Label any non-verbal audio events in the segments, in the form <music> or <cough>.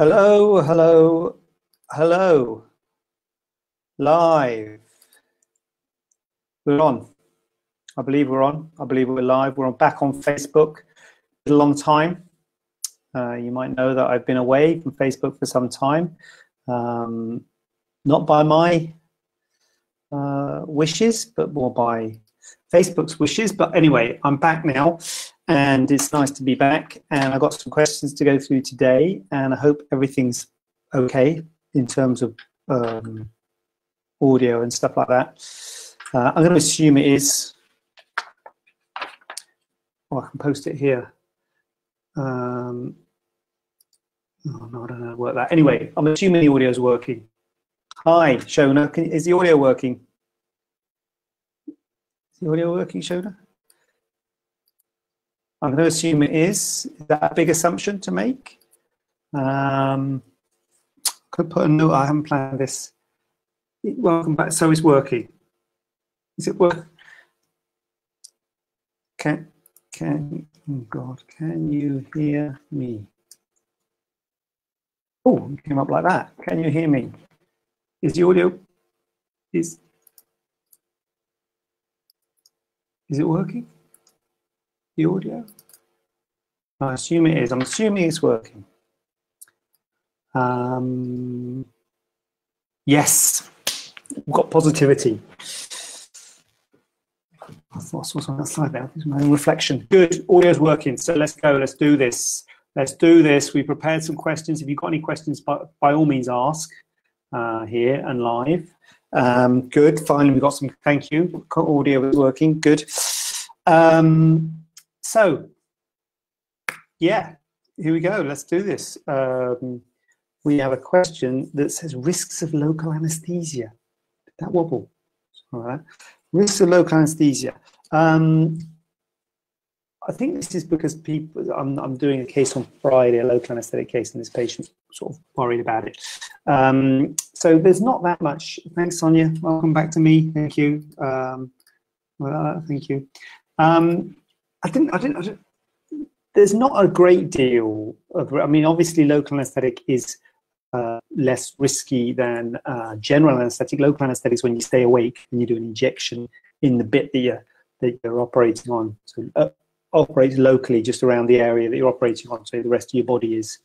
Hello, hello, hello. Live. We're on. I believe we're on. I believe we're live. We're back on Facebook. a long time. Uh, you might know that I've been away from Facebook for some time. Um, not by my uh, wishes, but more by Facebook's wishes. But anyway, I'm back now and it's nice to be back. And I've got some questions to go through today, and I hope everything's okay in terms of um, audio and stuff like that. Uh, I'm going to assume it is. Oh, I can post it here. Um, oh, no, I don't know how to work that. Anyway, I'm assuming the audio is working. Hi, Shona. Can, is the audio working? Is the audio working, Shona? I'm going to assume it is. Is that a big assumption to make? Um, could put a note. I haven't planned this. Welcome back. So it's working. Is it work? Can can oh God? Can you hear me? Oh, came up like that. Can you hear me? Is the audio is is it working? The audio? I assume it is. I'm assuming it's working. Um, yes, we've got positivity. I thought outside there. It's my own reflection. Good, audio's working. So let's go. Let's do this. Let's do this. We prepared some questions. If you've got any questions, by, by all means ask uh, here and live. Um, good. Finally, we've got some. Thank you. Audio is working. Good. Um, so, yeah, here we go. Let's do this. Um, we have a question that says risks of local anesthesia. Did That wobble. All right. Risks of local anesthesia. Um, I think this is because people. I'm, I'm doing a case on Friday, a local anesthetic case, and this patient's sort of worried about it. Um, so there's not that much. Thanks, Sonia. Welcome back to me. Thank you. Um, well, thank you. Um, I didn't, I didn't, I didn't, there's not a great deal of, I mean, obviously local anesthetic is uh, less risky than uh, general anesthetic. Local anesthetics when you stay awake and you do an injection in the bit that you're, that you're operating on. So uh, operate locally just around the area that you're operating on, so the rest of your body is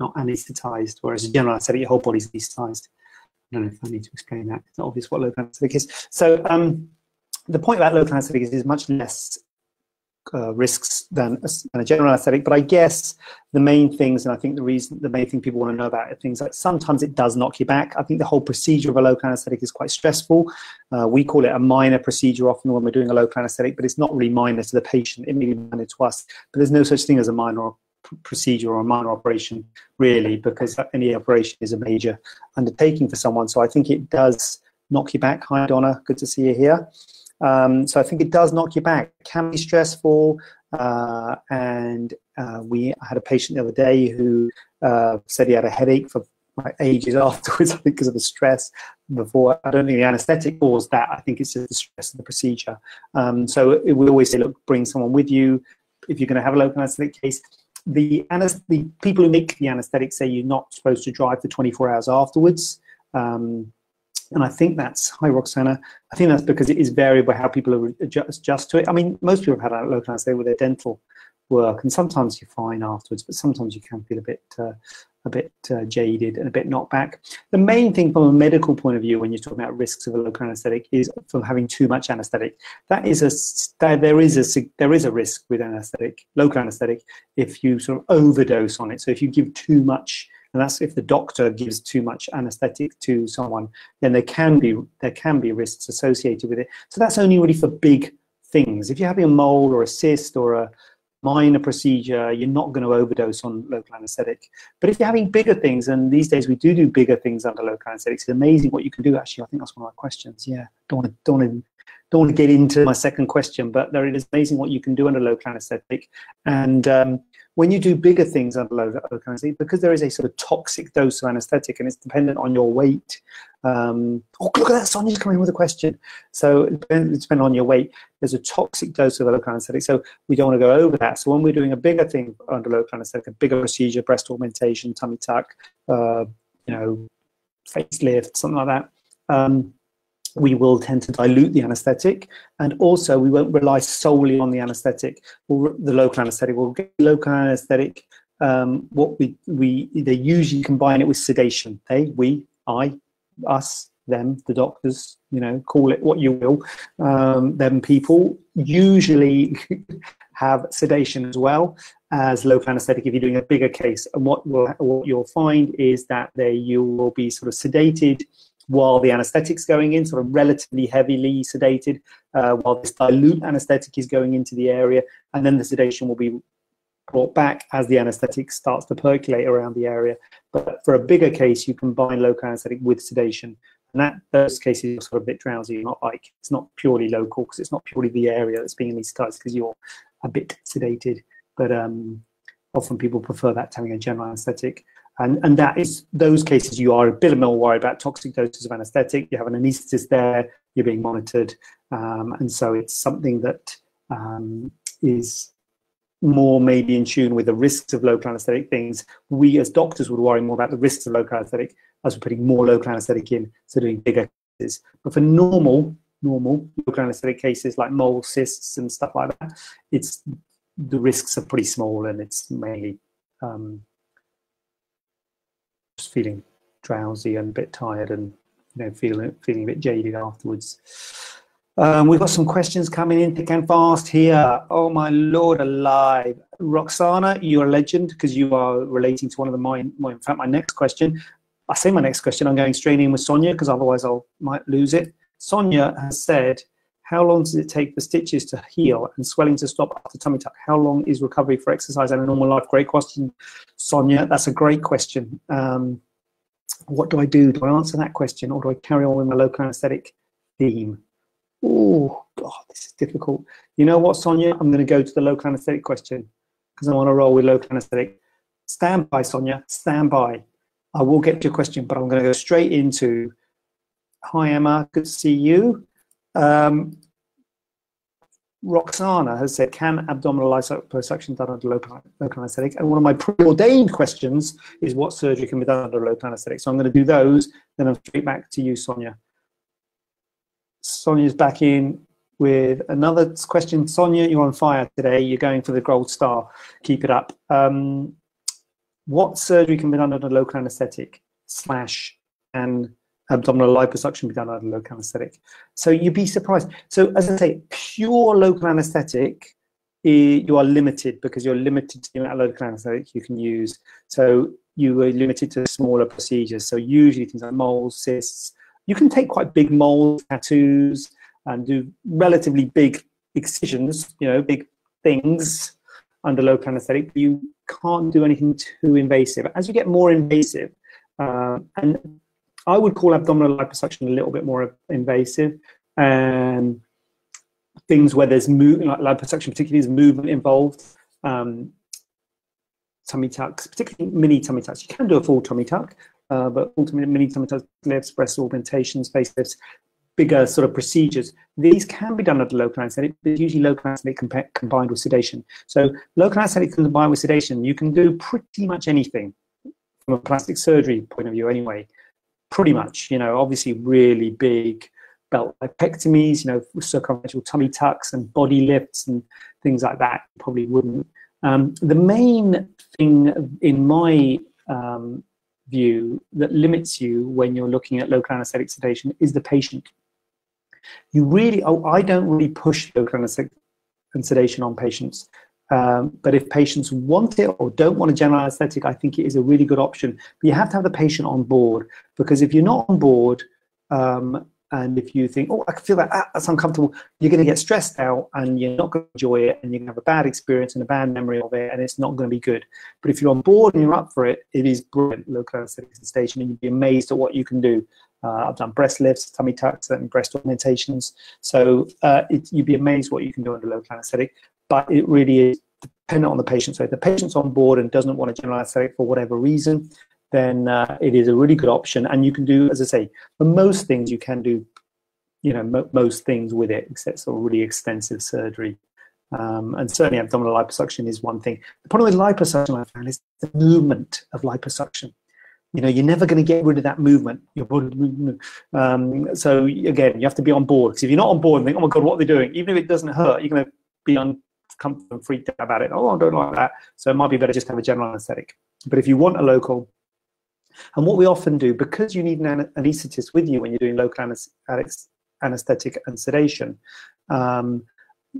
not anesthetized, whereas a general anesthetic, your whole body's anesthetized. I don't know if I need to explain that. It's not obvious what local anesthetic is. So um, the point about local anesthetic is, is much less uh, risks than a, than a, general anesthetic. But I guess the main things, and I think the reason, the main thing people want to know about are things like sometimes it does knock you back. I think the whole procedure of a local anesthetic is quite stressful. Uh, we call it a minor procedure often when we're doing a local anesthetic, but it's not really minor to the patient. It may be minor to us, but there's no such thing as a minor procedure or a minor operation really because any operation is a major undertaking for someone. So I think it does knock you back. Hi Donna, good to see you here. Um, so I think it does knock you back. It can be stressful. Uh, and uh, we had a patient the other day who uh, said he had a headache for like, ages <laughs> afterwards, I think because of the stress before. I don't think the anesthetic caused that. I think it's just the stress of the procedure. Um, so it, we always say, look, bring someone with you if you're going to have a local anesthetic case. The, the people who make the anesthetic say you're not supposed to drive for 24 hours afterwards. Um, and I think that's, hi Roxana, I think that's because it is variable how people adjust, adjust to it. I mean, most people have had a local anesthetic with their dental work, and sometimes you're fine afterwards, but sometimes you can feel a bit uh, a bit uh, jaded and a bit knocked back. The main thing from a medical point of view when you're talking about risks of a local anesthetic is from having too much anesthetic. That is a there is a there is a risk with anesthetic, local anesthetic, if you sort of overdose on it. So if you give too much and that's if the doctor gives too much anesthetic to someone, then there can be there can be risks associated with it. So that's only really for big things. If you're having a mole or a cyst or a minor procedure, you're not going to overdose on local anesthetic. But if you're having bigger things, and these days we do do bigger things under local anesthetics, it's amazing what you can do. Actually, I think that's one of our questions. Yeah, don't want to don't want to don't want to get into my second question, but there it is amazing what you can do under local anesthetic. And um, when you do bigger things under local anesthetic, because there is a sort of toxic dose of anesthetic and it's dependent on your weight. Um, oh, look at that, Sonia's coming with a question. So it's depending on your weight. There's a toxic dose of local anesthetic, so we don't want to go over that. So when we're doing a bigger thing under local anesthetic, a bigger procedure, breast augmentation, tummy tuck, uh, you know, facelift, something like that, um, we will tend to dilute the anesthetic and also we won't rely solely on the anesthetic. Or the local anesthetic we'll get local anesthetic um, what we we they usually combine it with sedation. They we i us them the doctors you know call it what you will. Um, them people usually <laughs> have sedation as well as local anesthetic if you're doing a bigger case. And what will what you'll find is that they you will be sort of sedated while the anesthetic's going in, sort of relatively heavily sedated, uh, while this dilute anesthetic is going into the area, and then the sedation will be brought back as the anesthetic starts to percolate around the area. But for a bigger case, you combine local anesthetic with sedation. And that those cases are sort of a bit drowsy, not like it's not purely local because it's not purely the area that's being anesthetized because you're a bit sedated. But um, often people prefer that to having a general anesthetic. And, and that is those cases you are a bit more worried about toxic doses of anesthetic. You have an anaesthetist there, you're being monitored. Um, and so it's something that um, is more maybe in tune with the risks of local anesthetic things. We as doctors would worry more about the risks of local anesthetic as we're putting more local anesthetic in, so doing bigger cases. But for normal, normal local anesthetic cases like mole cysts and stuff like that, it's the risks are pretty small and it's mainly um, just feeling drowsy and a bit tired and you know feeling feeling a bit jaded afterwards. Um, we've got some questions coming in thick and fast here. Oh my lord alive. Roxana, you're a legend because you are relating to one of the my, my in fact my next question. I say my next question, I'm going straight in with Sonia because otherwise I'll might lose it. Sonia has said, how long does it take for stitches to heal and swelling to stop after tummy tuck? How long is recovery for exercise and a normal life? Great question, Sonia. That's a great question. Um, what do I do? Do I answer that question or do I carry on with my local anesthetic theme? Oh, God, this is difficult. You know what, Sonia? I'm going to go to the local anesthetic question because I want to roll with local anesthetic. Stand by, Sonia. Stand by. I will get to your question, but I'm going to go straight into Hi, Emma. Good to see you. Um, Roxana has said, can abdominal liposuction done under local, local anesthetic? And one of my preordained questions is what surgery can be done under local anesthetic? So I'm going to do those, then I'm straight back to you, Sonia. Sonia's back in with another question. Sonia, you're on fire today. You're going for the gold star. Keep it up. Um, what surgery can be done under local anesthetic slash and abdominal liposuction be done under local anesthetic. So you'd be surprised. So as I say, pure local anesthetic, you are limited because you're limited to the amount of local anesthetic you can use. So you are limited to smaller procedures. So usually things like moles, cysts. You can take quite big moles, tattoos, and do relatively big excisions, you know, big things under local anesthetic, you can't do anything too invasive. As you get more invasive, uh, and I would call abdominal liposuction a little bit more invasive. Um, things where there's movement, like liposuction, particularly is movement involved. Um, tummy tucks, particularly mini tummy tucks. You can do a full tummy tuck, uh, but ultimately mini tummy tucks, lifts, breast augmentations, facelifts, bigger sort of procedures. These can be done at a local anesthetic, but usually local anesthetic comp combined with sedation. So local anesthetic combined with sedation, you can do pretty much anything from a plastic surgery point of view anyway pretty much, you know, obviously really big belt lipectomies, you know, circumferential tummy tucks and body lifts and things like that. Probably wouldn't. Um, the main thing in my um, view that limits you when you're looking at local anesthetic sedation is the patient. You really, oh, I don't really push local anesthetic and sedation on patients. Um, but if patients want it or don't want a general anesthetic, I think it is a really good option. But you have to have the patient on board because if you're not on board um, and if you think, oh, I can feel that, ah, that's uncomfortable, you're going to get stressed out and you're not going to enjoy it and you're going to have a bad experience and a bad memory of it and it's not going to be good. But if you're on board and you're up for it, it is brilliant local anesthetic sedation and you'd be amazed at what you can do. Uh, I've done breast lifts, tummy tucks, and breast augmentations. So uh, it, you'd be amazed what you can do under local anesthetic. But it really is dependent on the patient. So if the patient's on board and doesn't want a general anesthetic for whatever reason, then uh, it is a really good option. And you can do, as I say, for most things you can do, you know, mo most things with it, except sort of really extensive surgery. Um, and certainly abdominal liposuction is one thing. The problem with liposuction I found is the movement of liposuction. You know, you're never going to get rid of that movement. Um, so again, you have to be on board. Because if you're not on board and think, oh my god, what are they doing? Even if it doesn't hurt, you're going to be uncomfortable and freaked out about it. Oh, I don't like that. So it might be better just to have a general anesthetic. But if you want a local, and what we often do, because you need an anaesthetist with you when you're doing local anesthetic and sedation, um,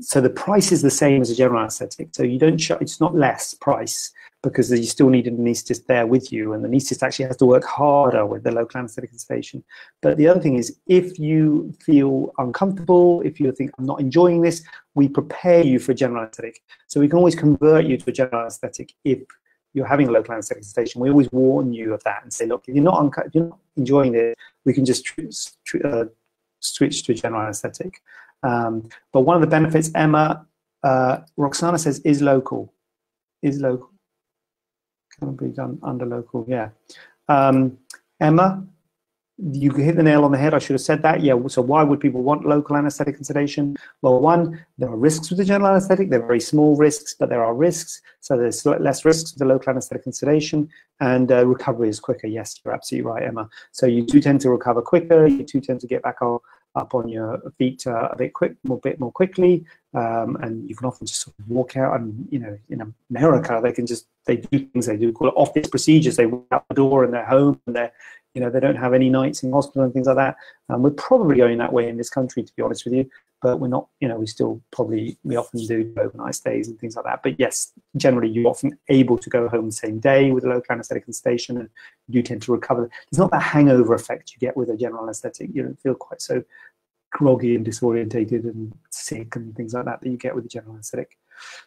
so the price is the same as a general anesthetic. So you don't, it's not less price because you still need an anaesthetist there with you, and the anaesthetist actually has to work harder with the local anesthetic sedation. But the other thing is, if you feel uncomfortable, if you think I'm not enjoying this, we prepare you for a general anesthetic. So we can always convert you to a general anesthetic if you're having a local anesthetic sedation. We always warn you of that and say, look, if you're not, if you're not enjoying it, we can just uh, switch to a general anesthetic. Um, but one of the benefits, Emma, uh, Roxana says, is local. Is local. Can be done under local, yeah. Um, Emma, you hit the nail on the head. I should have said that. Yeah. So why would people want local anesthetic and sedation? Well, one, there are risks with the general anesthetic. They're very small risks, but there are risks. So there's less risks with the local anesthetic and sedation, and uh, recovery is quicker. Yes, you're absolutely right, Emma. So you do tend to recover quicker. You do tend to get back on up on your feet uh, a bit quick, a bit more quickly, um, and you can often just sort of walk out. And you know, in America, they can just they do things they do call it office procedures. They walk out the door in their home, and they're you know they don't have any nights in hospital and things like that. And we're probably going that way in this country, to be honest with you. But we're not, you know, we still probably we often do overnight stays and things like that. But yes, generally you're often able to go home the same day with a local anaesthetic and sedation, and you tend to recover. It's not that hangover effect you get with a general anaesthetic. You don't feel quite so groggy and disorientated and sick and things like that that you get with a general anesthetic.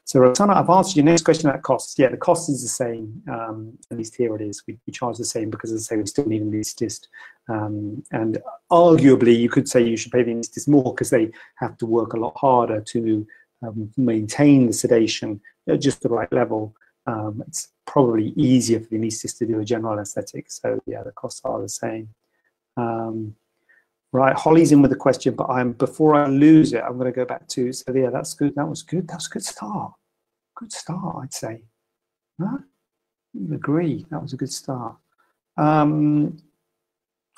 So Roxana, I've answered your next question about costs. Yeah, the cost is the same. Um, at least here it is. We, we, charge the same because, as I say, we still need an anaesthetist. Um, and arguably, you could say you should pay the anaesthetist more because they have to work a lot harder to um, maintain the sedation at just the right level. Um, it's probably easier for the anaesthetist to do a general anesthetic. So yeah, the costs are the same. Um, Right, Holly's in with a question, but I'm before I lose it, I'm going to go back to. So yeah, that's good. That was good. That's a good start. Good start, I'd say. Huh? Agree? That was a good start. Um,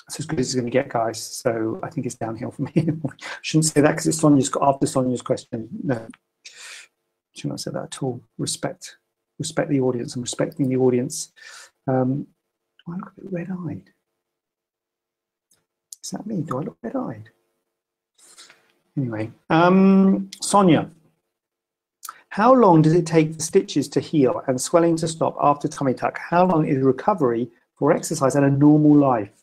it's as good as it's going to get, guys. So I think it's downhill for me. <laughs> shouldn't say that because it's Sonia's after Sonia's question. No, should not say that at all. Respect, respect the audience and respecting the audience. Um, I look a bit red-eyed. Is that me? Do I look red-eyed? Anyway, um, Sonia, how long does it take for stitches to heal and swelling to stop after tummy tuck? How long is recovery for exercise and a normal life?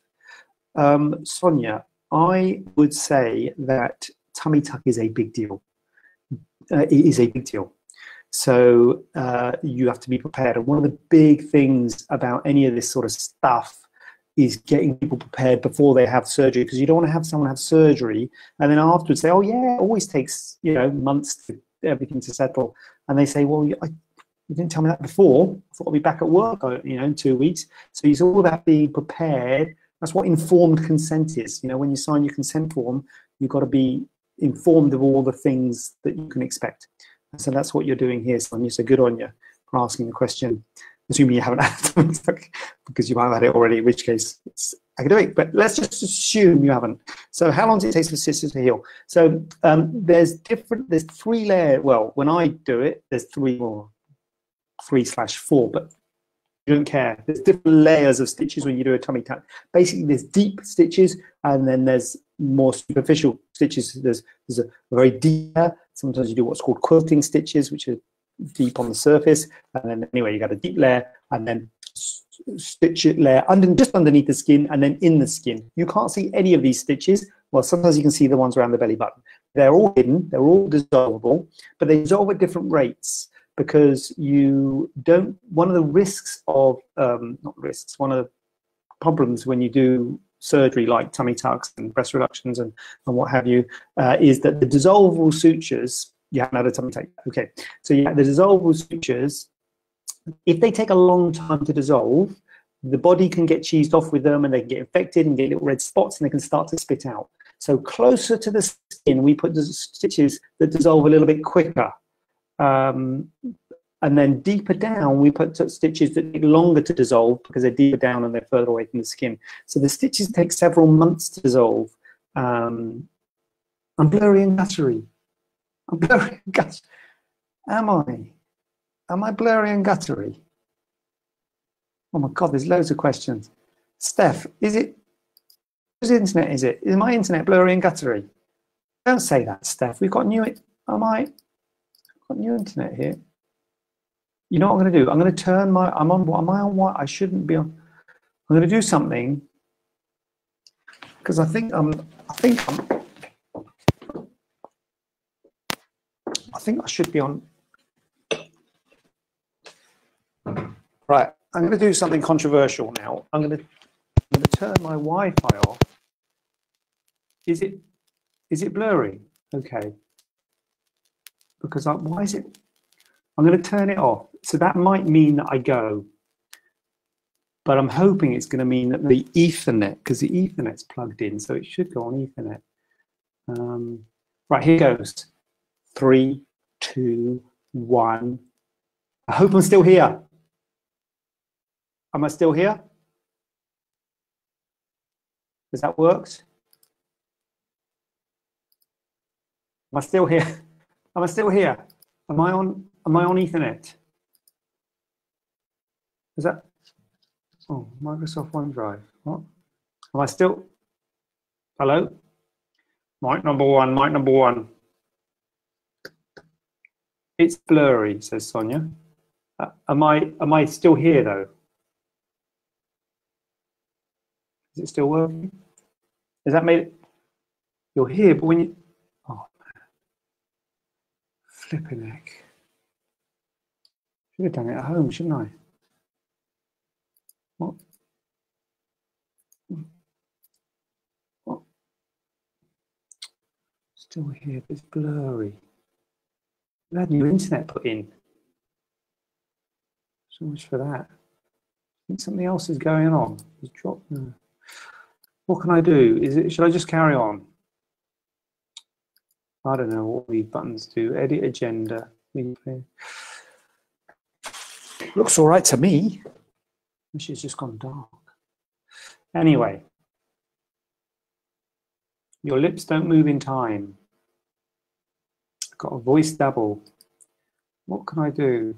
Um, Sonia, I would say that tummy tuck is a big deal. Uh, it is a big deal. So uh, you have to be prepared. And one of the big things about any of this sort of stuff is getting people prepared before they have surgery because you don't want to have someone have surgery and then afterwards say, oh yeah, it always takes you know months to everything to settle, and they say, well, I, you didn't tell me that before. I thought I'd be back at work, uh, you know, in two weeks. So it's all about being prepared. That's what informed consent is. You know, when you sign your consent form, you've got to be informed of all the things that you can expect. So that's what you're doing here, Sonia. So good on you for asking the question assuming you haven't had <laughs> because you might have had it already, in which case it's academic. But let's just assume you haven't. So how long does it take for sisters to heal? So um, there's different, there's three layers. Well, when I do it, there's three more, three slash four, but don't care. There's different layers of stitches when you do a tummy tuck. Basically, there's deep stitches, and then there's more superficial stitches. There's, there's a very deep, sometimes you do what's called quilting stitches, which are deep on the surface. And then anyway, you got a deep layer and then stitch it layer under, just underneath the skin and then in the skin. You can't see any of these stitches. Well, sometimes you can see the ones around the belly button. They're all hidden, they're all dissolvable, but they dissolve at different rates because you don't, one of the risks of, um, not risks, one of the problems when you do surgery like tummy tucks and breast reductions and, and what have you, uh, is that the dissolvable sutures, you haven't had a tummy tuck, okay. So yeah, the dissolvable sutures, if they take a long time to dissolve, the body can get cheesed off with them and they can get infected and get little red spots and they can start to spit out. So closer to the skin, we put the stitches that dissolve a little bit quicker. Um, and then deeper down, we put stitches that take longer to dissolve because they're deeper down and they're further away from the skin. So the stitches take several months to dissolve. Um, I'm blurry and guttery. I'm <laughs> blurry and guttery. Am I? Am I blurry and guttery? Oh my God, there's loads of questions. Steph, is it, whose internet is it? Is my internet blurry and guttery? Don't say that, Steph. We've got new, am I, got new internet here. You know what I'm going to do? I'm going to turn my, I'm on, am I on what? I shouldn't be on. I'm going to do something because I think I'm, I think I'm, I think I should be on. Right, I'm going to do something controversial now. I'm going to, I'm going to turn my Wi-Fi off. Is it, is it blurry? Okay. Because I, why is it? I'm going to turn it off. So that might mean that I go. But I'm hoping it's going to mean that the Ethernet, because the Ethernet's plugged in, so it should go on Ethernet. Um, right, here goes. Three, two, one. I hope I'm still here. Am I still here? Has that worked? Am I still here? <laughs> Am I still here? Am I on? Am I on Ethernet? Is that? Oh, Microsoft OneDrive. What? Am I still? Hello? Mic number one. Mic number one. It's blurry, says Sonia. Uh, am I? Am I still here though? Is it still working? Is that made it? You're here, but when you, flipping heck. Should have done it at home, shouldn't I? What? What? Still here, but it's blurry. We had new internet put in. So much for that. I think something else is going on. It's dropped. What can I do? Is it? Should I just carry on? I don't know what these buttons do. Edit agenda. Looks all right to me. She's just gone dark. Anyway, your lips don't move in time. Got a voice double. What can I do?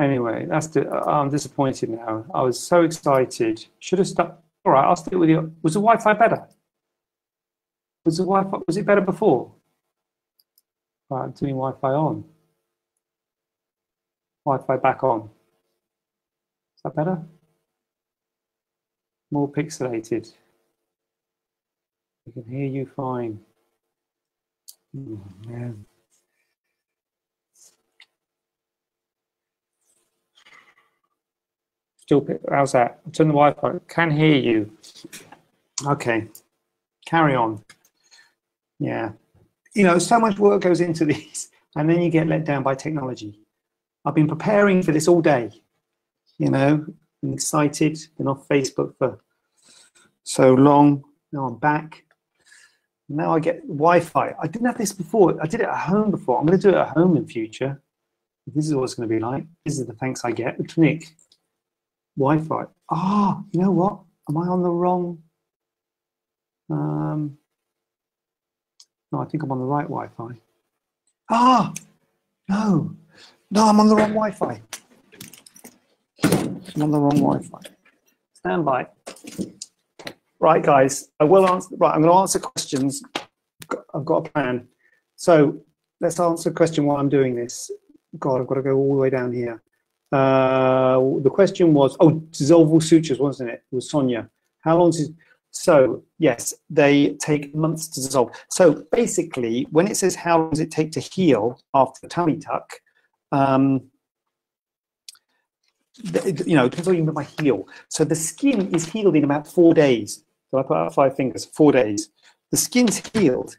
Anyway, that's the, I'm disappointed now. I was so excited. Should have stuck. All right, I'll stick with you. Was the Wi-Fi better? Was the Wi-Fi was it better before? Right, I'm doing Wi-Fi on. Wi-Fi back on. Is that better? More pixelated. I can hear you fine. Oh, man. How's that? Turn the Wi-Fi. Can hear you. Okay, carry on. Yeah, you know, so much work goes into these, <laughs> and then you get let down by technology. I've been preparing for this all day. You know, I'm excited. Been off Facebook for so long. Now I'm back. Now I get Wi-Fi. I didn't have this before. I did it at home before. I'm going to do it at home in future. This is what it's going to be like. This is the thanks I get. <laughs> Nick, Wi-Fi. Ah, you know what? Am I on the wrong? Um, no, I think I'm on the right Wi-Fi. Ah, no, no, I'm on the wrong Wi-Fi. I'm on the wrong Wi-Fi. Stand by. Right, guys, I will answer. Right, I'm going to answer questions. I've got a plan. So let's answer a question while I'm doing this. God, I've got to go all the way down here. Uh, the question was, oh, dissolvable sutures, wasn't it? It was Sonia. How long is so yes, they take months to dissolve. So basically, when it says how long does it take to heal after the tummy tuck, um, you know, depends on you my heel. So the skin is healed in about four days. So I put out five fingers, four days. The skin's healed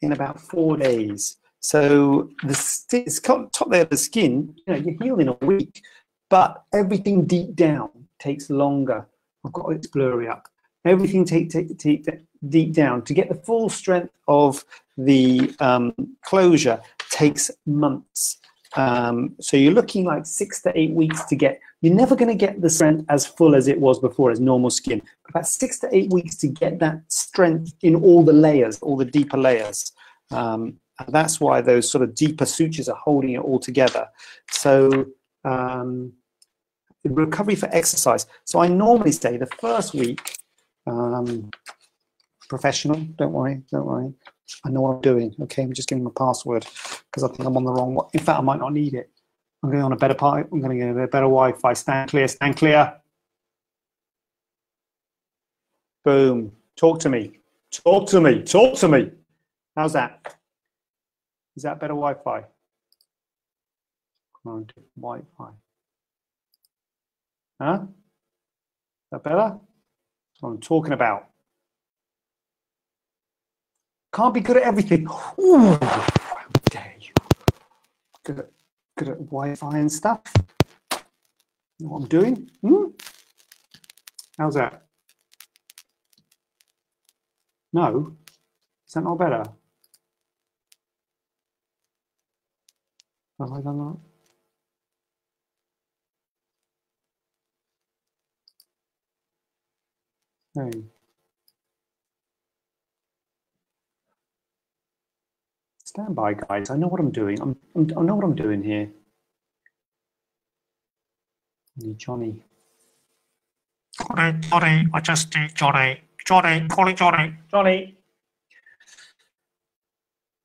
in about four days. So the top layer of the skin, you know, you're healed in a week, but everything deep down takes longer. I've got it blurry up. Everything take, take, take, deep down to get the full strength of the um, closure takes months. Um, so you're looking like six to eight weeks to get, you're never going to get the strength as full as it was before as normal skin. About six to eight weeks to get that strength in all the layers, all the deeper layers. Um, and that's why those sort of deeper sutures are holding it all together. So um, recovery for exercise. So I normally say the first week, um, professional, don't worry, don't worry. I know what I'm doing. Okay, I'm just giving my password because I think I'm on the wrong one. In fact, I might not need it. I'm going on a better pipe. I'm going to get a better Wi-Fi. Stand clear, stand clear. Boom. Talk to me. Talk to me. Talk to me. How's that? Is that better Wi-Fi? On, Wi-Fi. Huh? Is that better? That's what I'm talking about. Can't be good at everything. Ooh, how dare you? Good at, good at Wi-Fi and stuff. Know what I'm doing? Hmm? How's that? No? Is that not better? Have I done that? Hey. Stand by, guys. I know what I'm doing. I'm, I'm, i know what I'm doing here. Johnny. Johnny, Johnny, I just need Johnny. Johnny, call it Johnny. Johnny.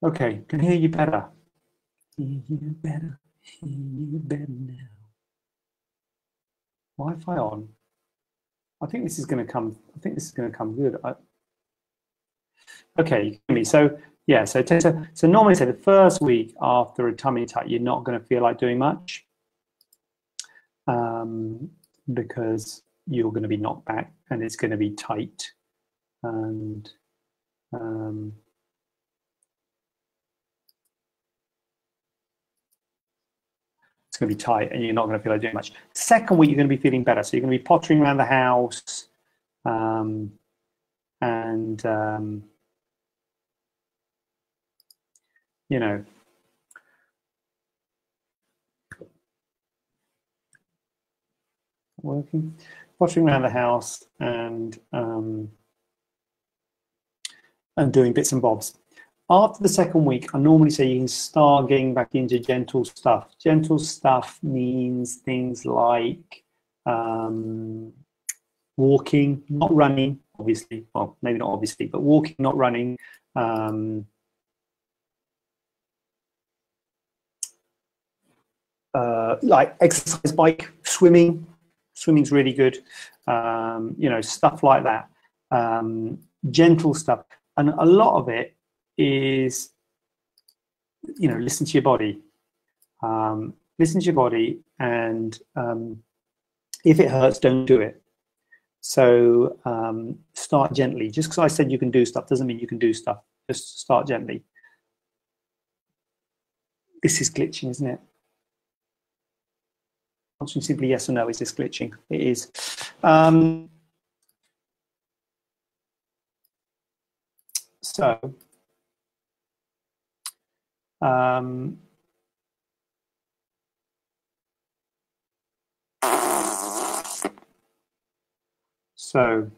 Okay, can hear you better. You better. You better now. Wi-Fi on. I think this is going to come. I think this is going to come good. I, okay, me. So yeah, so, so, so normally say the first week after a tummy tuck, you're not going to feel like doing much um, because you're going to be knocked back and it's going to be tight and um, it's going to be tight and you're not going to feel like doing much. Second week, you're going to be feeling better. So you're going to be pottering around the house um, and um, you know, working, pottering around the house and um, and doing bits and bobs. After the second week, I normally say you can start getting back into gentle stuff. Gentle stuff means things like um, walking, not running, obviously. Well, maybe not obviously, but walking, not running. Um, uh, like exercise bike, swimming. Swimming's really good. Um, you know, stuff like that. Um, gentle stuff. And a lot of it is, you know, listen to your body. Um, listen to your body and um, if it hurts, don't do it. So um, start gently. Just because I said you can do stuff doesn't mean you can do stuff. Just start gently. This is glitching, isn't it? answering simply yes or no. Is this glitching? It is. Um, so, um, so,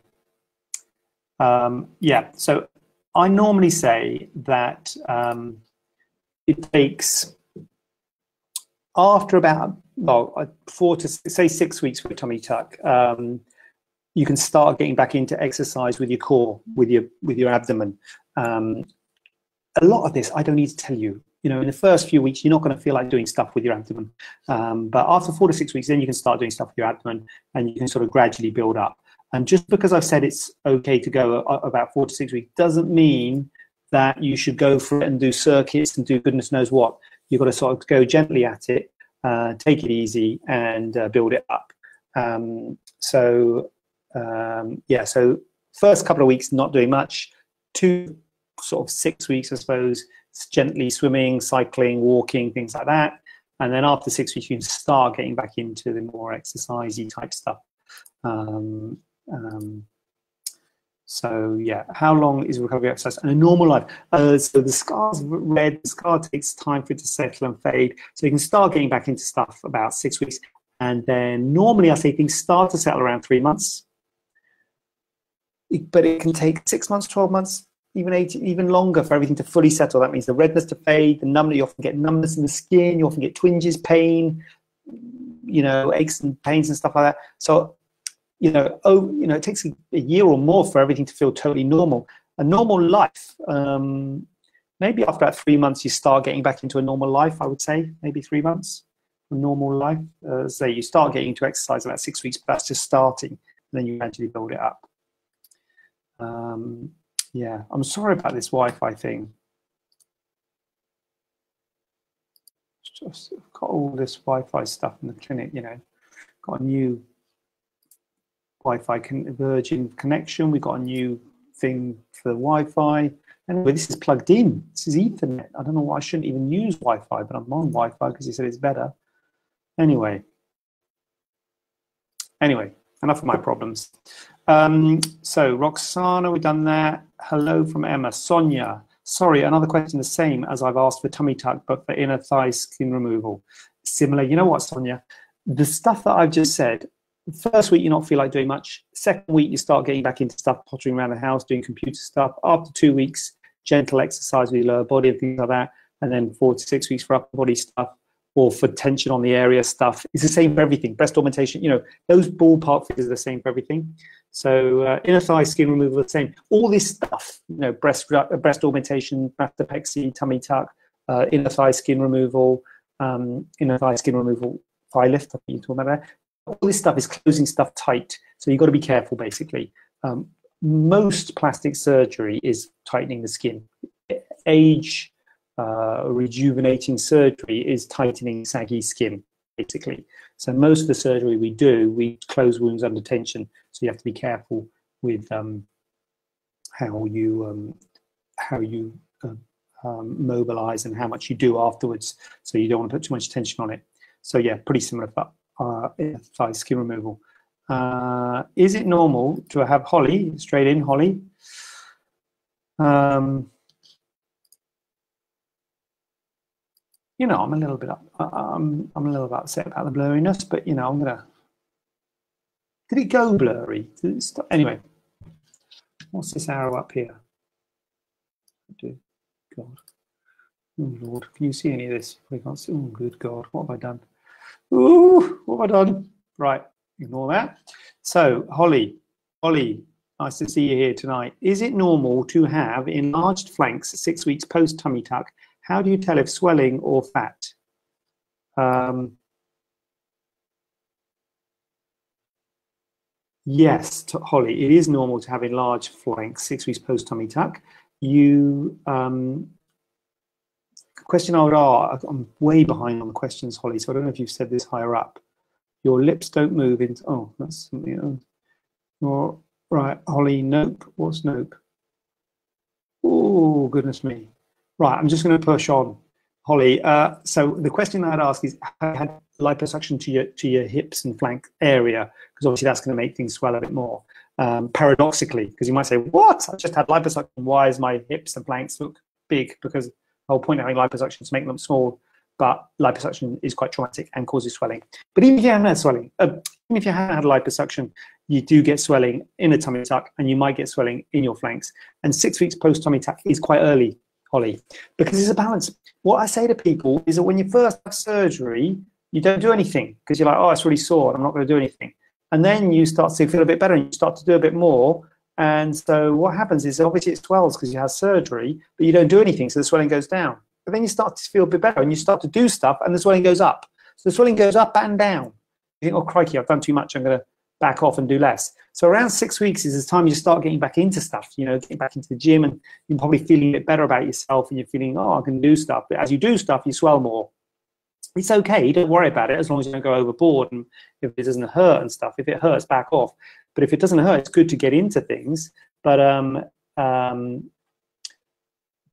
um, yeah, so I normally say that um, it takes after about well, uh, four to say six weeks with tummy tuck, um, you can start getting back into exercise with your core, with your with your abdomen. Um, a lot of this I don't need to tell you. You know, in the first few weeks, you're not going to feel like doing stuff with your abdomen, um, but after four to six weeks, then you can start doing stuff with your abdomen, and you can sort of gradually build up. And just because I've said it's okay to go about four to six weeks doesn't mean that you should go for it and do circuits and do goodness knows what. You've got to sort of go gently at it uh, take it easy and uh, build it up. Um, so um, yeah, so first couple of weeks not doing much. Two sort of six weeks, I suppose, gently swimming, cycling, walking, things like that. And then after six weeks, you can start getting back into the more exercisey type stuff. Um, um, so yeah, how long is recovery exercise and a normal life? Uh, so the scar's red, the scar takes time for it to settle and fade. So you can start getting back into stuff about six weeks. And then normally I say things start to settle around three months. But it can take six months, 12 months, even eight, even longer for everything to fully settle. That means the redness to fade, the numbness, you often get numbness in the skin, you often get twinges, pain, you know, aches and pains and stuff like that. So you know, oh, you know, it takes a, a year or more for everything to feel totally normal. A normal life, um, maybe after about three months, you start getting back into a normal life. I would say maybe three months, a normal life. Uh, say you start getting into exercise about six weeks, but that's just starting, and then you gradually build it up. Um, yeah, I'm sorry about this Wi-Fi thing. Just got all this Wi-Fi stuff in the clinic, you know. Got a new Wi-Fi con Virgin connection. We got a new thing for Wi-Fi. Anyway, this is plugged in. This is Ethernet. I don't know why I shouldn't even use Wi-Fi, but I'm on Wi-Fi because he said it's better. Anyway. Anyway, enough of my problems. Um, so Roxana, we've done that. Hello from Emma. Sonia, sorry, another question the same as I've asked for tummy tuck, but for inner thigh skin removal. Similar. You know what, Sonia? The stuff that I've just said, first week you not feel like doing much. Second week you start getting back into stuff, pottering around the house, doing computer stuff. After two weeks, gentle exercise with your lower body and things like that. And then four to six weeks for upper body stuff or for tension on the area stuff. It's the same for everything. Breast augmentation, you know, those ballpark figures are the same for everything. So uh, inner thigh skin removal, the same. All this stuff, you know, breast uh, breast augmentation, mastopexy, tummy tuck, uh, inner thigh skin removal, um, inner thigh skin removal, thigh lift. I think you're talking about that all this stuff is closing stuff tight. So you've got to be careful, basically. Um, most plastic surgery is tightening the skin. Age uh, rejuvenating surgery is tightening saggy skin, basically. So most of the surgery we do, we close wounds under tension. So you have to be careful with um, how you um, how you uh, um, mobilize and how much you do afterwards. So you don't want to put too much tension on it. So yeah, pretty similar uh, thigh skin removal. Uh, is it normal to have Holly, straight in Holly? Um, you know, I'm a little bit, uh, I'm, I'm a little bit upset about the blurriness, but you know, I'm gonna, did it go blurry? Anyway, what's this arrow up here? God. Oh Lord, can you see any of this? I can't see. Oh, good God, what have I done? Ooh, what have I done? Right, ignore that. So, Holly, Holly, nice to see you here tonight. Is it normal to have enlarged flanks six weeks post tummy tuck? How do you tell if swelling or fat? Um, yes, Holly, it is normal to have enlarged flanks six weeks post tummy tuck. You um, Question I would ask, I'm way behind on the questions, Holly, so I don't know if you've said this higher up. Your lips don't move into, oh, that's something else. Or, right, Holly, nope. What's nope? Oh, goodness me. Right, I'm just going to push on. Holly, uh, so the question I'd ask is, have you had liposuction to your, to your hips and flank area? Because obviously that's going to make things swell a bit more. Um, paradoxically, because you might say, what? I just had liposuction. Why is my hips and flanks look big? Because whole point of having liposuction is to make them small, but liposuction is quite traumatic and causes swelling. But even if you haven't had swelling, uh, even if you haven't had liposuction, you do get swelling in a tummy tuck and you might get swelling in your flanks. And six weeks post tummy tuck is quite early, Holly, because it's a balance. What I say to people is that when you first have surgery, you don't do anything because you're like, oh, it's really sore. And I'm not going to do anything. And then you start to feel a bit better and you start to do a bit more. And so what happens is obviously it swells because you have surgery, but you don't do anything, so the swelling goes down. But then you start to feel a bit better and you start to do stuff and the swelling goes up. So the swelling goes up and down. You think, oh crikey, I've done too much, I'm gonna back off and do less. So around six weeks is the time you start getting back into stuff, you know, getting back into the gym and you're probably feeling a bit better about yourself and you're feeling, oh, I can do stuff. But as you do stuff, you swell more. it's okay. Don't worry about it as long as you don't go overboard and if it doesn't hurt and stuff. If it hurts, back off. But if it doesn't hurt, it's good to get into things. But um, um,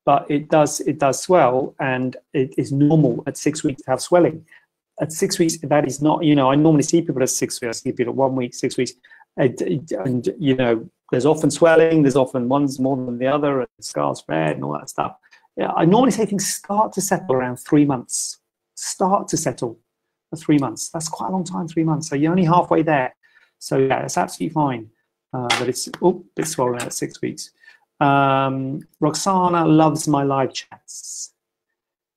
but it does it does swell, and it is normal at six weeks to have swelling. At six weeks, that is not. You know, I normally see people at six weeks. I see people at one week, six weeks, and, and you know, there's often swelling. There's often one's more than the other, and scars spread and all that stuff. Yeah, I normally say things start to settle around three months. Start to settle for three months. That's quite a long time, three months. So you're only halfway there. So yeah, it's absolutely fine. Uh, but it's oh, it's swollen at six weeks. Um, Roxana loves my live chats.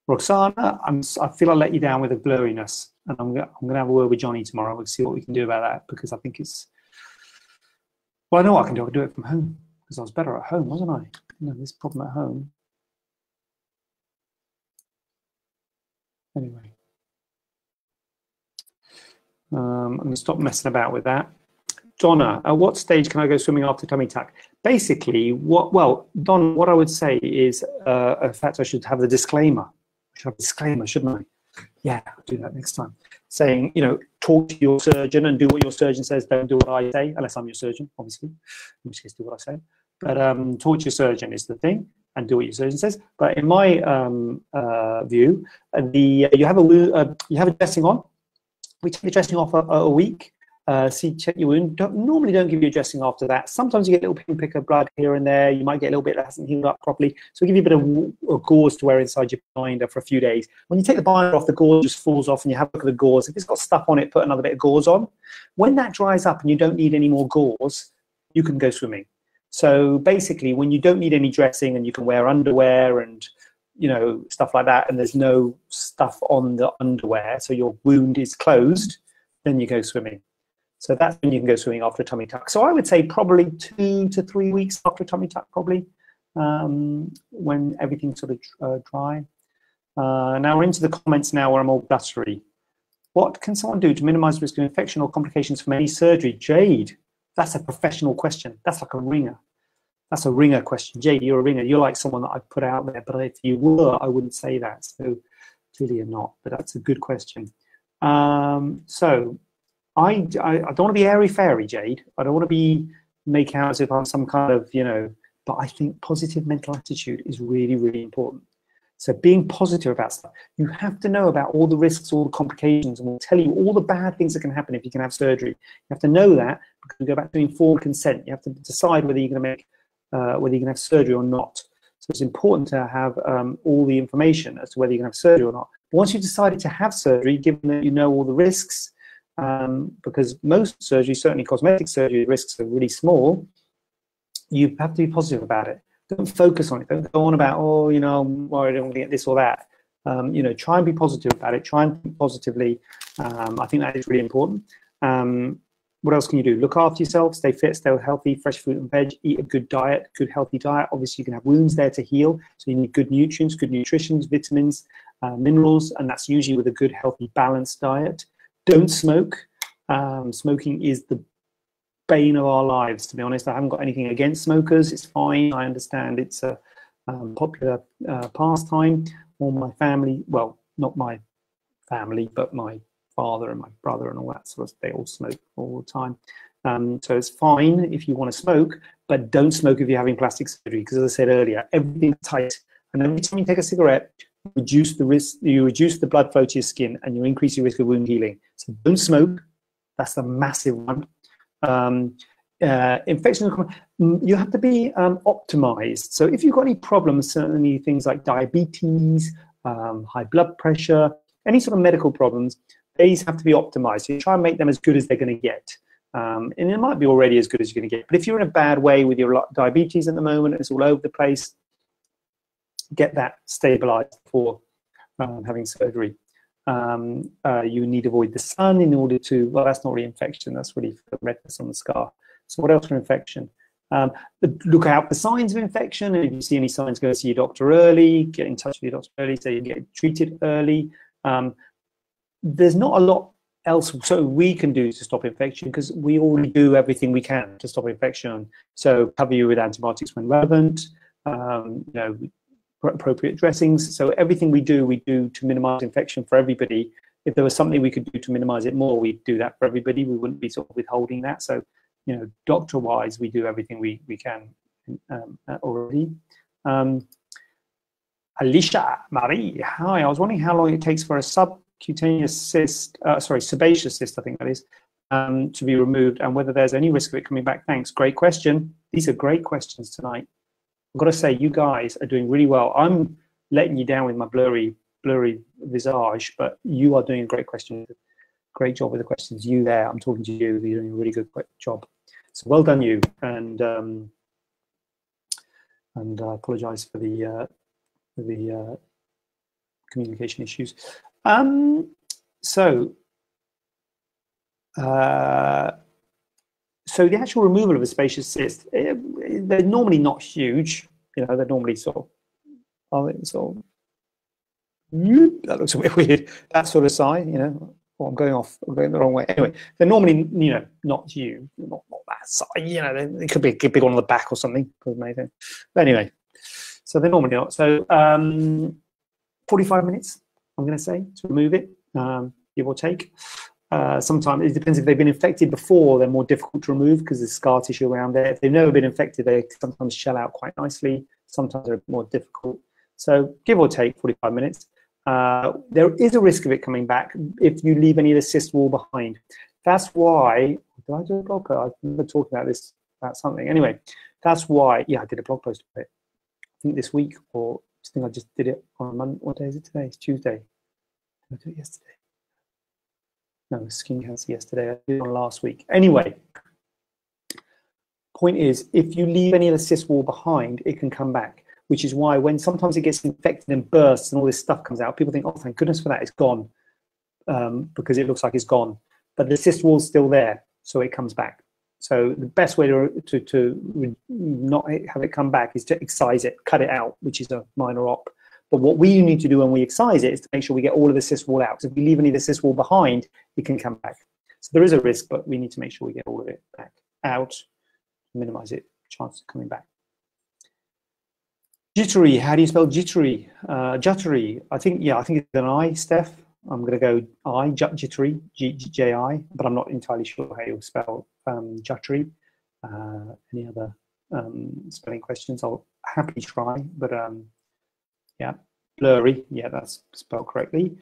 Roxana, I'm, I feel I let you down with the blurriness, and I'm, I'm going to have a word with Johnny tomorrow. We'll see what we can do about that because I think it's. Well, I know I can do. I can do it from home because I was better at home, wasn't I? No, this problem at home. Anyway, um, I'm going to stop messing about with that. Donna, at what stage can I go swimming after tummy tuck? Basically, what well, Don, what I would say is, uh, in fact, I should have the disclaimer. Should have a disclaimer, shouldn't I? Yeah, I'll do that next time. Saying, you know, talk to your surgeon and do what your surgeon says. Don't do what I say, unless I'm your surgeon, obviously. In which case, do what I say. But um, talk to your surgeon is the thing, and do what your surgeon says. But in my um, uh, view, uh, the you have a uh, you have a dressing on. We take the dressing off a, a week uh, see, check your wound. Don't, normally don't give you a dressing after that. Sometimes you get a little pinprick of blood here and there. You might get a little bit that hasn't healed up properly. So give you a bit of, of gauze to wear inside your binder for a few days. When you take the binder off, the gauze just falls off and you have a look at the gauze. If it's got stuff on it, put another bit of gauze on. When that dries up and you don't need any more gauze, you can go swimming. So basically, when you don't need any dressing and you can wear underwear and you know stuff like that, and there's no stuff on the underwear, so your wound is closed, then you go swimming. So that's when you can go swimming after a tummy tuck. So I would say probably two to three weeks after a tummy tuck, probably, um, when everything's sort of uh, dry. Uh, now we're into the comments now where I'm all blustery. What can someone do to minimize risk of infection or complications from any surgery? Jade, that's a professional question. That's like a ringer. That's a ringer question. Jade, you're a ringer. You're like someone that I put out there, but if you were, I wouldn't say that. So clearly you're not, but that's a good question. Um, so I, I, I don't want to be airy fairy, Jade. I don't want to be make out as if I'm some kind of, you know, but I think positive mental attitude is really, really important. So being positive about stuff, you have to know about all the risks, all the complications, and we'll tell you all the bad things that can happen if you can have surgery. You have to know that because we go back to informed consent. You have to decide whether you're going to make, uh, whether you can have surgery or not. So it's important to have um, all the information as to whether you can have surgery or not. But once you've decided to have surgery, given that you know all the risks, um, because most surgery, certainly cosmetic surgery, risks are really small, you have to be positive about it. Don't focus on it. Don't go on about, oh, you know, I'm worried I'm going to get this or that. Um, you know, try and be positive about it. Try and think positively. Um, I think that is really important. Um, what else can you do? Look after yourself, stay fit, stay healthy, fresh fruit and veg, eat a good diet, good healthy diet. Obviously, you can have wounds there to heal. So you need good nutrients, good nutrition, vitamins, uh, minerals, and that's usually with a good, healthy, balanced diet. Don't smoke. Um, smoking is the bane of our lives, to be honest. I haven't got anything against smokers. It's fine. I understand it's a um, popular uh, pastime. All my family, well, not my family, but my father and my brother and all that sort of, they all smoke all the time. Um, so it's fine if you want to smoke, but don't smoke if you're having plastic surgery, because as I said earlier, everything's tight. And every time you take a cigarette, reduce the risk, you reduce the blood flow to your skin and you increase your risk of wound healing. So don't smoke. That's a massive one. Um, uh, infection, mm, you have to be um, optimized. So if you've got any problems, certainly things like diabetes, um, high blood pressure, any sort of medical problems, these have to be optimized. You try and make them as good as they're going to get. Um, and it might be already as good as you're going to get. But if you're in a bad way with your diabetes at the moment, it's all over the place, get that stabilized before um, having surgery. Um, uh, you need to avoid the sun in order to, well, that's not really infection, that's really for redness on the scar. So what else for infection? Um, look out for signs of infection. If you see any signs, go see your doctor early, get in touch with your doctor early so you get treated early. Um, there's not a lot else so we can do to stop infection because we already do everything we can to stop infection. So cover you with antibiotics when relevant. Um, you know, appropriate dressings. So everything we do, we do to minimize infection for everybody. If there was something we could do to minimize it more, we'd do that for everybody. We wouldn't be sort of withholding that. So, you know, doctor-wise, we do everything we, we can um, already. Um, Alicia Marie, hi. I was wondering how long it takes for a subcutaneous cyst, uh, sorry, sebaceous cyst, I think that is, um, to be removed and whether there's any risk of it coming back. Thanks. Great question. These are great questions tonight. I've got to say, you guys are doing really well. I'm letting you down with my blurry, blurry visage, but you are doing a great question. Great job with the questions. You there, I'm talking to you. You're doing a really good quick job. So well done, you. And um, and I apologise for the uh, for the uh, communication issues. Um, so. Uh, so the actual removal of a sebaceous cyst, eh, they're normally not huge. You know, they're normally sort of, sort of, that looks a bit <laughs> weird. That sort of size, you know. Oh, I'm going off, I'm going the wrong way. Anyway, they're normally, you know, not huge, not, not that size. You know, they, could be a big one on the back or something. But anyway, so they're normally not. So um, 45 minutes, I'm going to say, to remove it, um, give or take. Uh, sometimes it depends if they've been infected before, they're more difficult to remove because there's scar tissue around there. If they've never been infected, they sometimes shell out quite nicely. Sometimes they're more difficult. So give or take 45 minutes. Uh, there is a risk of it coming back if you leave any of the cyst wall behind. That's why, did I do a blog post? I remember talking about this, about something. Anyway, that's why, yeah, I did a blog post about it. I think this week, or I think I just did it on Monday. What day is it today? It's Tuesday. Did I do it yesterday? No, skin cancer yesterday. I did on last week. Anyway, point is, if you leave any of the cyst wall behind, it can come back, which is why when sometimes it gets infected and bursts and all this stuff comes out, people think, oh, thank goodness for that, it's gone, um, because it looks like it's gone. But the cyst wall's still there, so it comes back. So the best way to, to, to not have it come back is to excise it, cut it out, which is a minor op. But what we need to do when we excise it is to make sure we get all of the cyst wall out. So if we leave any of the cyst wall behind, it can come back. So there is a risk, but we need to make sure we get all of it back out, to minimize it, chance of coming back. Jittery, how do you spell jittery? Uh, juttery, I think, yeah, I think it's an I, Steph. I'm going to go I, jittery, J-I, but I'm not entirely sure how you'll spell um, juttery. Uh, any other um, spelling questions? I'll happily try, but um, yeah, blurry. Yeah, that's spelled correctly.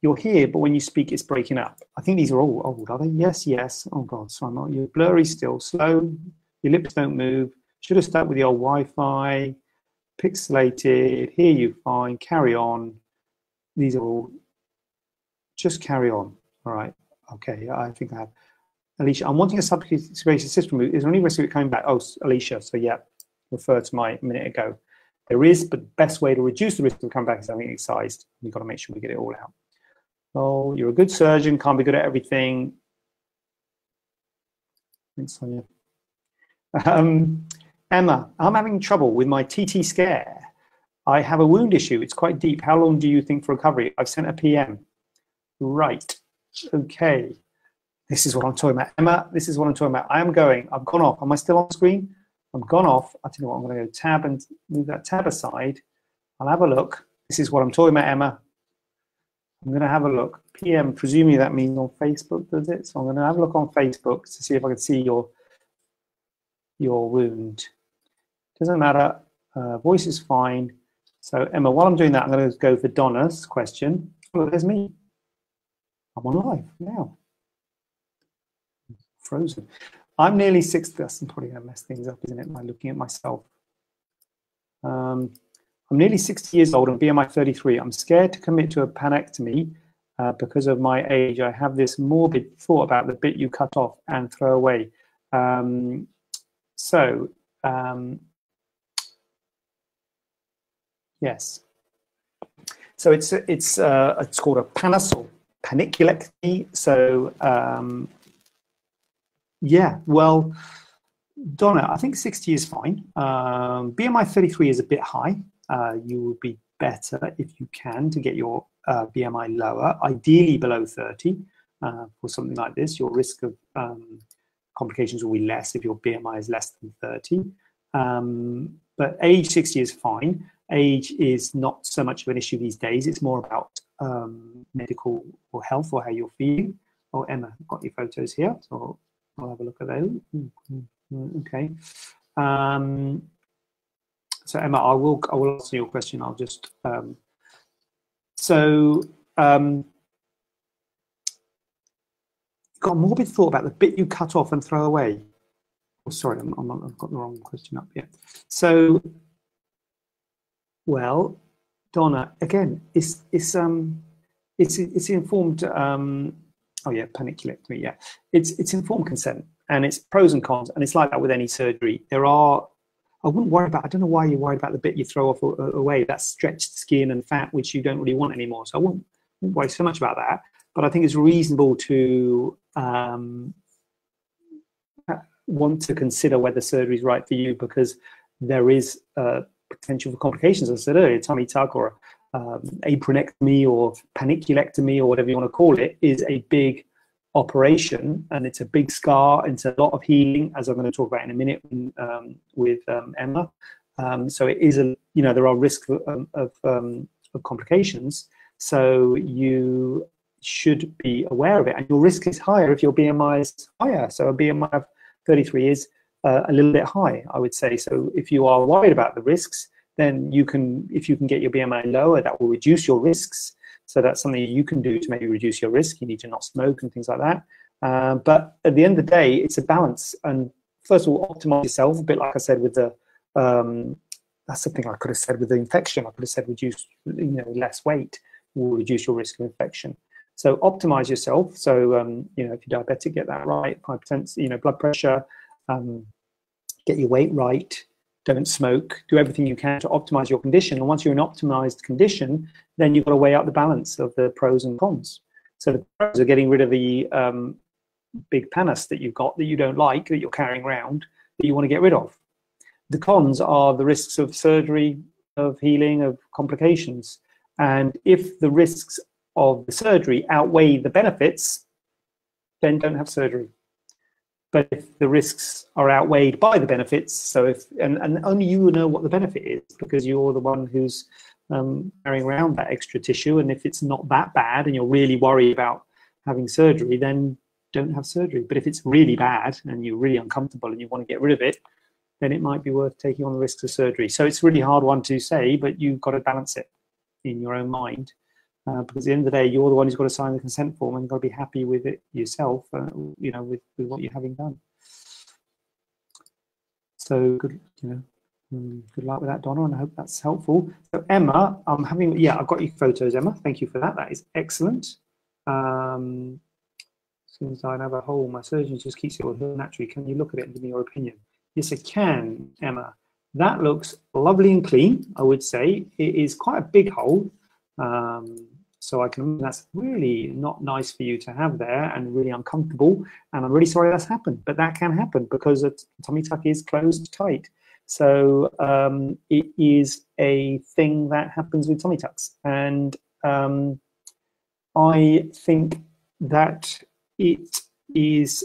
You're here, but when you speak, it's breaking up. I think these are all old, are they? Yes, yes. Oh God, so I'm not. You're blurry still. Slow. Your lips don't move. Should have started with the old Wi-Fi. Pixelated. Here you fine. Carry on. These are all. Just carry on. All right. Okay. I think I have. Alicia, I'm wanting a subcutaneous system. Is there any risk of it coming back? Oh, Alicia. So yeah, refer to my minute ago. There is, but the best way to reduce the risk of coming back is having it excised. You've got to make sure we get it all out. Oh, you're a good surgeon, can't be good at everything. Thanks, Sonia. Um, Emma, I'm having trouble with my TT scare. I have a wound issue. It's quite deep. How long do you think for recovery? I've sent a PM. Right. Okay. This is what I'm talking about. Emma, this is what I'm talking about. I am going. I've gone off. Am I still on screen? I've gone off. I tell you what, I'm going to go tab and move that tab aside. I'll have a look. This is what I'm talking about, Emma. I'm going to have a look. PM, presumably that means on Facebook, does it? So I'm going to have a look on Facebook to see if I can see your your wound. Doesn't matter. Uh, voice is fine. So Emma, while I'm doing that, I'm going to go for Donna's question. Oh, there's me. I'm on live now. Frozen. I'm nearly 60. That's probably going to mess things up, isn't it, by looking at myself. Um, I'm nearly 60 years old and BMI 33. I'm scared to commit to a panectomy uh, because of my age. I have this morbid thought about the bit you cut off and throw away. Um, so, um, yes. So it's it's uh, it's called a pannus or panniculectomy. So um, yeah, well, Donna, I think 60 is fine. Um, BMI 33 is a bit high. Uh, you would be better if you can to get your uh, BMI lower, ideally below 30 uh, for something like this. Your risk of um, complications will be less if your BMI is less than 30. Um, but age 60 is fine. age is not so much of an issue these days. It's more about um, medical or health or how you're feeling. Oh, Emma, got your photos here, so I'll have a look at those. Mm-hmm. Okay. Um, so Emma, I will I will answer your question. I'll just um, so um, got a morbid thought about the bit you cut off and throw away. Oh, sorry, I'm, I'm, I've got the wrong question up here. So, well, Donna, again, it's it's um it's it's informed. Um, oh yeah, panniculectomy. Yeah, it's it's informed consent, and it's pros and cons, and it's like that with any surgery. There are I wouldn't worry about. I don't know why you're worried about the bit you throw off away. That stretched skin and fat, which you don't really want anymore. So I wouldn't, wouldn't worry so much about that. But I think it's reasonable to um, want to consider whether surgery is right for you because there is uh, potential for complications. As I said earlier, tummy tuck or um, apronectomy or panniculectomy or whatever you want to call it is a big operation and it's a big scar. And it's a lot of healing as i'm going to talk about in a minute um, with um, emma. Um, so it is a you know there are risks of, um, of, um, of, complications. So you should be aware of it. And your risk is higher if your bmi is higher. So a bmi of 33 is uh, a little bit high i would say. So if you are worried about the risks then you can if you can get your bmi lower that will reduce your risks so that's something you can do to maybe reduce your risk. You need to not smoke and things like that. Uh, but at the end of the day, it's a balance. And first of all, optimize yourself, a bit like I said with the, um, that's something I could have said with the infection. I could have said reduce, you know, less weight will reduce your risk of infection. So optimize yourself. So, um, you know, if you're diabetic, get that right. Hypertension, you know, blood pressure, um, get your weight right, don't smoke, do everything you can to optimize your condition. And once you're in optimized condition, then you've got to weigh out the balance of the pros and cons. So the pros are getting rid of the um, big pannus that you've got that you don't like, that you're carrying around, that you want to get rid of. The cons are the risks of surgery, of healing, of complications. And if the risks of the surgery outweigh the benefits, then don't have surgery but if the risks are outweighed by the benefits, so if and, and only you know what the benefit is because you're the one who's um, carrying around that extra tissue, and if it's not that bad and you're really worried about having surgery, then don't have surgery. But if it's really bad and you're really uncomfortable and you want to get rid of it, then it might be worth taking on the risks of surgery. So it's really hard one to say, but you've got to balance it in your own mind. Uh, because at the end of the day, you're the one who's got to sign the consent form and you've got to be happy with it yourself, uh, you know, with, with what you're having done. So good, you know, um, good luck with that, Donna, and I hope that's helpful. So Emma, I'm having, yeah, I've got your photos, Emma. Thank you for that. That is excellent. Um, I have a hole, my surgeon just keeps it all naturally. Can you look at it and give me your opinion? Yes, I can, Emma. That looks lovely and clean, I would say. It is quite a big hole. Um, so I can that's really not nice for you to have there and really uncomfortable. And I'm really sorry that's happened, but that can happen because a tummy tuck is closed tight. So um, it is a thing that happens with tummy tucks. And um, I think that it is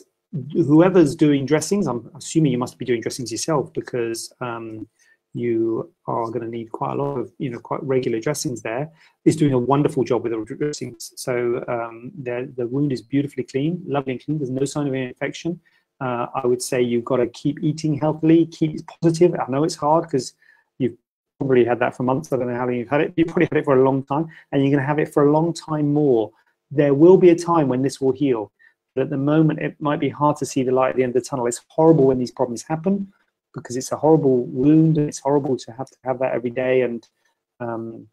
whoever's doing dressings, I'm assuming you must be doing dressings yourself because um, you are going to need quite a lot of, you know, quite regular dressings there, is doing a wonderful job with the dressings. So um, the, the wound is beautifully clean, lovely and clean. There's no sign of any infection. Uh, I would say you've got to keep eating healthily, keep positive. I know it's hard because you've probably had that for months. I don't know how long you've had it. You've probably had it for a long time, and you're going to have it for a long time more. There will be a time when this will heal. But at the moment, it might be hard to see the light at the end of the tunnel. It's horrible when these problems happen because it's a horrible wound and it's horrible to have to have that every day and um,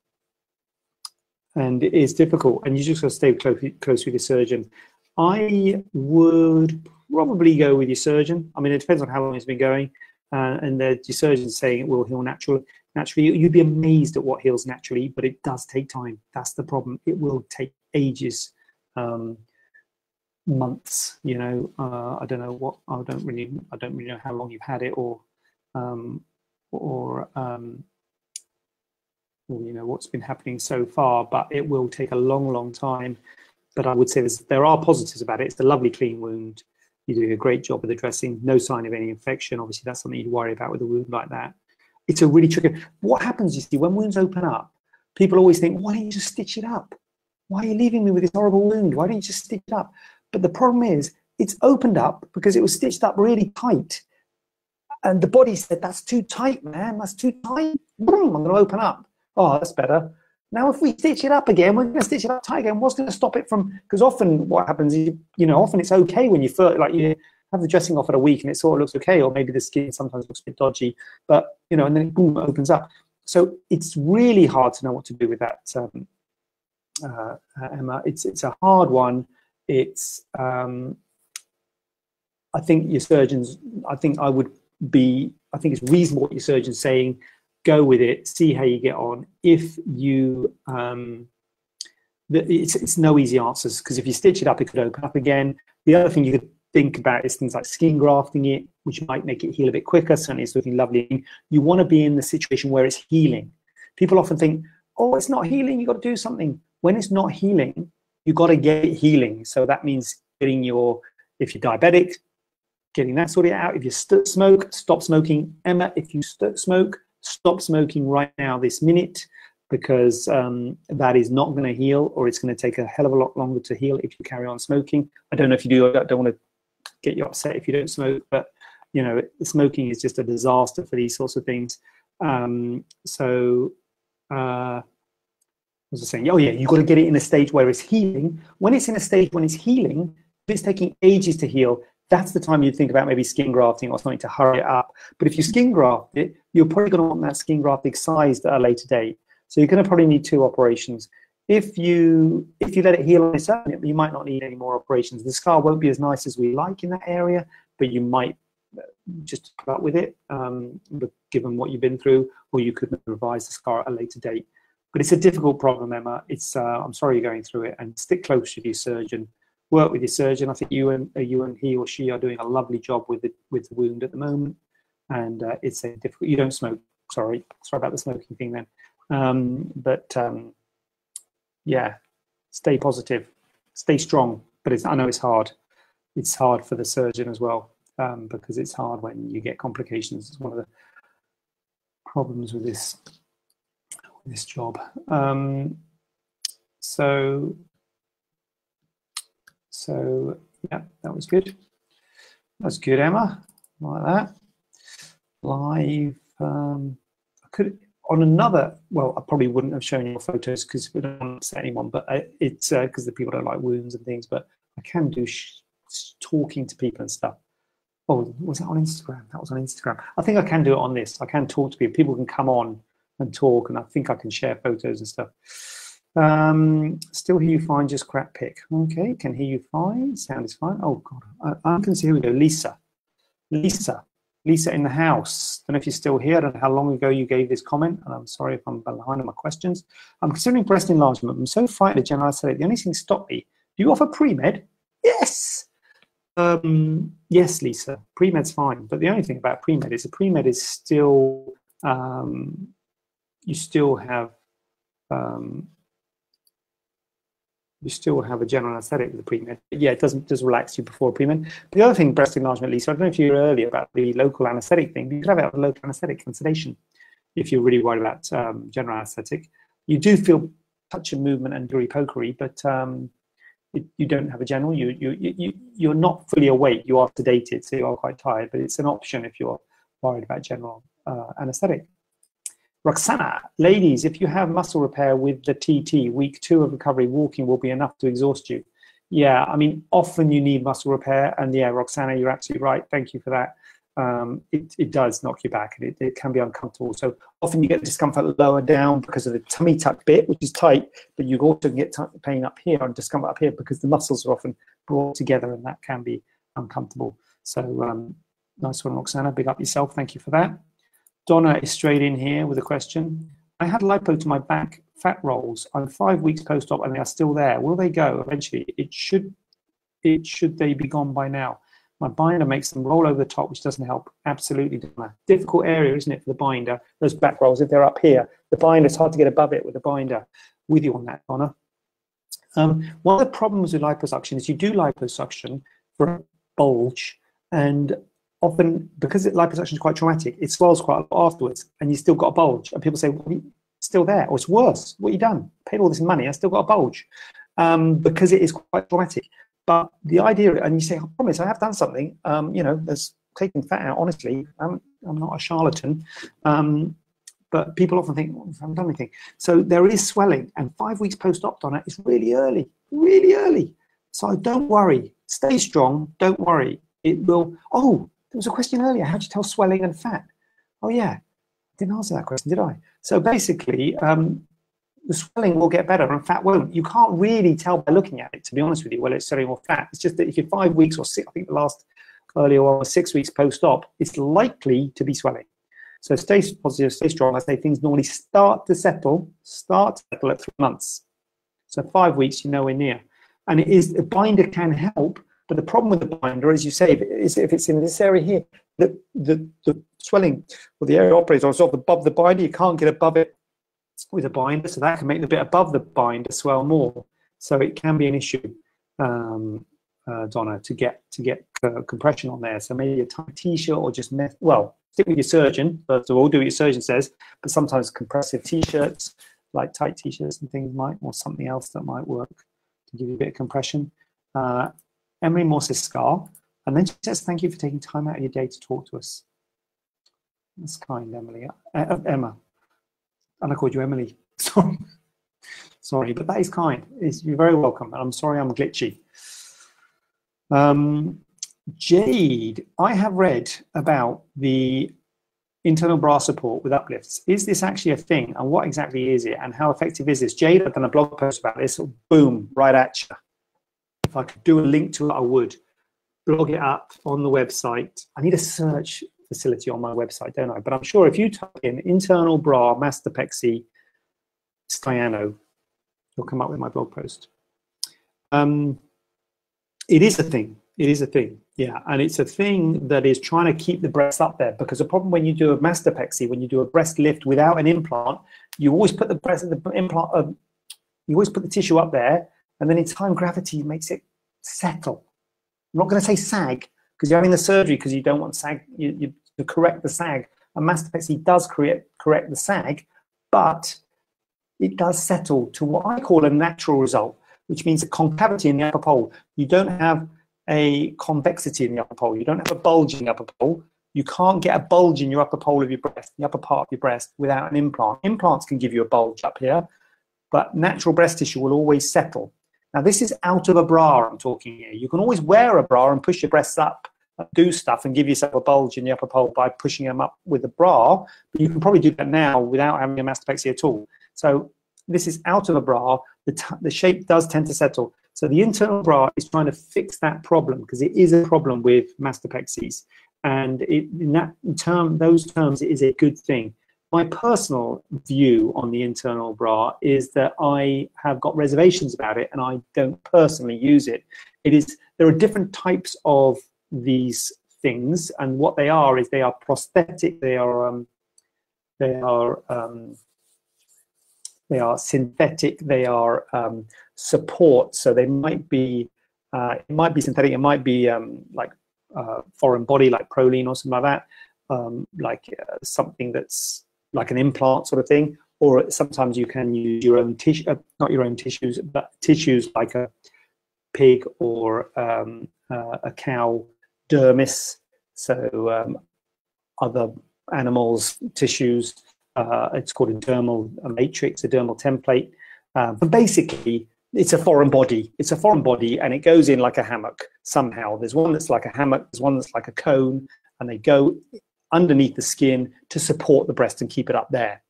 and it is difficult and you just got to stay close, close with your surgeon. I would probably go with your surgeon. I mean, it depends on how long it's been going. Uh, and the, your surgeon's saying it will heal naturally. Naturally, you'd be amazed at what heals naturally, but it does take time. That's the problem. It will take ages. Um, months you know uh, i don't know what i don't really i don't really know how long you've had it or um, or, um, you know what's been happening so far, but it will take a long, long time. But I would say there are positives about it. It's a lovely clean wound. You're doing a great job with the dressing. No sign of any infection. Obviously, that's something you'd worry about with a wound like that. it's a really tricky. What happens, you see, when wounds open up, people always think, why don't you just stitch it up? Why are you leaving me with this horrible wound? Why don't you just stitch it up? But the problem is, it's opened up because it was stitched up really tight. And the body said, that's too tight, man. That's too tight. Boom, I'm going to open up. Oh, that's better. Now, if we stitch it up again, we're going to stitch it up tight again. What's going to stop it from? Because often what happens is, you know, often it's okay when you feel like you have the dressing off at a week and it sort of looks okay, or maybe the skin sometimes looks a bit dodgy, but you know, and then it boom opens up. So it's really hard to know what to do with that, um, uh, Emma. It's it's a hard one. It's um, I think your surgeons. I think I would be. I think it's reasonable what your surgeon's saying go with it, see how you get on. If you, um, it's, it's no easy answers because if you stitch it up, it could open up again. The other thing you could think about is things like skin grafting it, which might make it heal a bit quicker. Certainly, it's looking lovely. You want to be in the situation where it's healing. People often think, oh, it's not healing, you've got to do something. When it's not healing, you've got to get healing. So that means getting your, if you're diabetic, getting that sorted out. If you smoke, stop smoking. Emma, if you smoke, stop smoking right now, this minute, because um, that is not going to heal or it's going to take a hell of a lot longer to heal if you carry on smoking. I don't know if you do, I don't want to get you upset if you don't smoke, but you know, smoking is just a disaster for these sorts of things. Um, so, uh, I was saying, oh yeah, you've got to get it in a stage where it's healing. When it's in a stage when it's healing, if it's taking ages to heal, that's the time you'd think about maybe skin grafting or something to hurry it up. But if you skin graft it, you're probably going to want that skin graft excised at a later date. So you're going to probably need two operations. If you if you let it heal on its own, you might not need any more operations. The scar won't be as nice as we like in that area, but you might uh, just up with it, um, given what you've been through, or you could revise the scar at a later date. But it's a difficult problem, Emma. It's uh, I'm sorry you're going through it, and stick close to your surgeon work with your surgeon. I think you and uh, you and he or she are doing a lovely job with the with the wound at the moment, and uh, it's a difficult. You don't smoke. Sorry, sorry about the smoking thing then. Um, but um, yeah, stay positive, stay strong. But it's, I know it's hard. It's hard for the surgeon as well um, because it's hard when you get complications. It's one of the problems with this with this job. Um, so so yeah, that was good. That's good, Emma. Like that. Live. Um, I could on another. Well, I probably wouldn't have shown your photos because we don't want to upset anyone. But I, it's because uh, the people don't like wounds and things. But I can do talking to people and stuff. Oh, was that on Instagram? That was on Instagram. I think I can do it on this. I can talk to people. People can come on and talk, and I think I can share photos and stuff. Um, still hear you fine, just crap pick. Okay, can hear you fine. Sound is fine. Oh God, I, I can see. Here we go. Lisa, Lisa, Lisa in the house. Don't know if you're still here. I don't know how long ago you gave this comment, and I'm sorry if I'm behind on my questions. I'm considering breast enlargement. I'm so frightened of general anesthetic. The only thing stop me. Do you offer pre med? Yes. Um, yes, Lisa. Pre med's fine, but the only thing about pre med is the pre med is still um, you still have um, you still have a general anesthetic with the pre-med. Yeah, it doesn't just relax you before pre-med. The other thing, breast enlargement, Lisa, I don't know if you were earlier about the local anesthetic thing. You could have it a local anesthetic and sedation if you're really worried about um, general anesthetic. You do feel touch and movement and duri pokery, but um, it, you don't have a general. You, you, you, you're not fully awake. You are sedated, so you are quite tired, but it's an option if you're worried about general uh, anesthetic. Roxana, ladies, if you have muscle repair with the TT, week two of recovery, walking will be enough to exhaust you. Yeah, I mean, often you need muscle repair. And yeah, Roxana, you're absolutely right. Thank you for that. Um, it, it does knock you back and it, it can be uncomfortable. So often you get discomfort lower down because of the tummy tuck bit, which is tight, but you also get pain up here and discomfort up here because the muscles are often brought together and that can be uncomfortable. So um, nice one, Roxana. Big up yourself. Thank you for that. Donna is straight in here with a question. I had lipo to my back fat rolls. I'm five weeks post-op and they are still there. Will they go eventually? It should. It should they be gone by now? My binder makes them roll over the top, which doesn't help. Absolutely, Donna. Difficult area, isn't it, for the binder? Those back rolls, if they're up here, the binder, it's hard to get above it with the binder. With you on that, Donna. Um, one of the problems with liposuction is you do liposuction for a bulge, and often because it, liposuction is quite traumatic, it swells quite a lot afterwards, and you still got a bulge. And people say, well, still there, or it's worse. What have you done? Paid all this money, I still got a bulge um, because it is quite traumatic. But the idea, and you say, I promise, I have done something. Um, you know, there's taking fat out. Honestly, I'm, I'm not a charlatan. Um, but people often think, well, I haven't done anything. So there is swelling, and five weeks post-op on it is really early, really early. So don't worry, stay strong. Don't worry. It will. Oh, there was a question earlier. How do you tell swelling and fat? Oh yeah, didn't answer that question, did I? So basically, um, the swelling will get better and fat won't. You can't really tell by looking at it, to be honest with you, whether it's swelling or fat. It's just that if you're five weeks or six, I think the last earlier on was six weeks post-op, it's likely to be swelling. So stay positive, stay strong. I say things normally start to settle, start to settle at three months. So five weeks, you're nowhere near. And it is, a binder can help, but the problem with the binder, as you say, is if it's in this area here, the, the, the swelling or the area operates of above the binder, you can't get above it with a binder, so that can make the bit above the binder swell more. So it can be an issue, um, uh, Donna, to get to get uh, compression on there. So maybe a tight t-shirt or just well, stick with your surgeon first of all. Do what your surgeon says, but sometimes compressive t-shirts, like tight t-shirts and things might, or something else that might work to give you a bit of compression. Uh, Emily Morse's Scar. And then she says, thank you for taking time out of your day to talk to us. That's kind, Emily. Uh, uh, Emma. And I called you Emily. <laughs> Sorry. sorry, but that is kind. It's, you're very welcome. And I'm sorry I'm glitchy. Um, Jade, I have read about the internal bra support with uplifts. Is this actually a thing? And what exactly is it? And how effective is this? Jade, I've done a blog post about this. Boom, right at you if I could do a link to it, I would blog it up on the website. I need a search facility on my website, don't I? But I'm sure if you type in internal bra mastopexy Staiano, you'll come up with my blog post. Um, it is a thing. It is a thing. Yeah, and it's a thing that is trying to keep the breast up there because the problem when you do a mastopexy, when you do a breast lift without an implant, you always put the breast, the implant, uh, you always put the tissue up there and then in time, gravity makes it settle. I'm not going to say sag because you're having the surgery because you don't want sag, you, you, to correct the sag. And mastopexy does create, correct the sag, but it does settle to what I call a natural result, which means a concavity in the upper pole. You don't have a convexity in the upper pole. You don't have a bulge in the upper pole. You can't get a bulge in your upper pole of your breast, the upper part of your breast, without an implant. Implants can give you a bulge up here, but natural breast tissue will always settle. Now, this is out of a bra I'm talking here. You can always wear a bra and push your breasts up, do stuff, and give yourself a bulge in the upper pole by pushing them up with a bra. But you can probably do that now without having a mastopexy at all. So this is out of a bra. The, the shape does tend to settle. So the internal bra is trying to fix that problem because it is a problem with mastopexies. And it, in that term, those terms, it is a good thing my personal view on the internal bra is that I have got reservations about it and I don't personally use it. It is there are different types of these things, and what they are is they are prosthetic. They are um, they are um, they are synthetic. They are um, support. So they might be uh, it might be synthetic. It might be um, like uh, foreign body, like Prolene or something like that. Um, like uh, something that's like an implant sort of thing, or sometimes you can use your own tissue, uh, not your own tissues, but tissues like a pig or um, uh, a cow dermis. So um, other animals' tissues. Uh, it's called a dermal matrix, a dermal template. Um, but basically, it's a foreign body. It's a foreign body, and it goes in like a hammock somehow. There's one that's like a hammock. There's one that's like a cone, and they go underneath the skin to support the breast and keep it up there.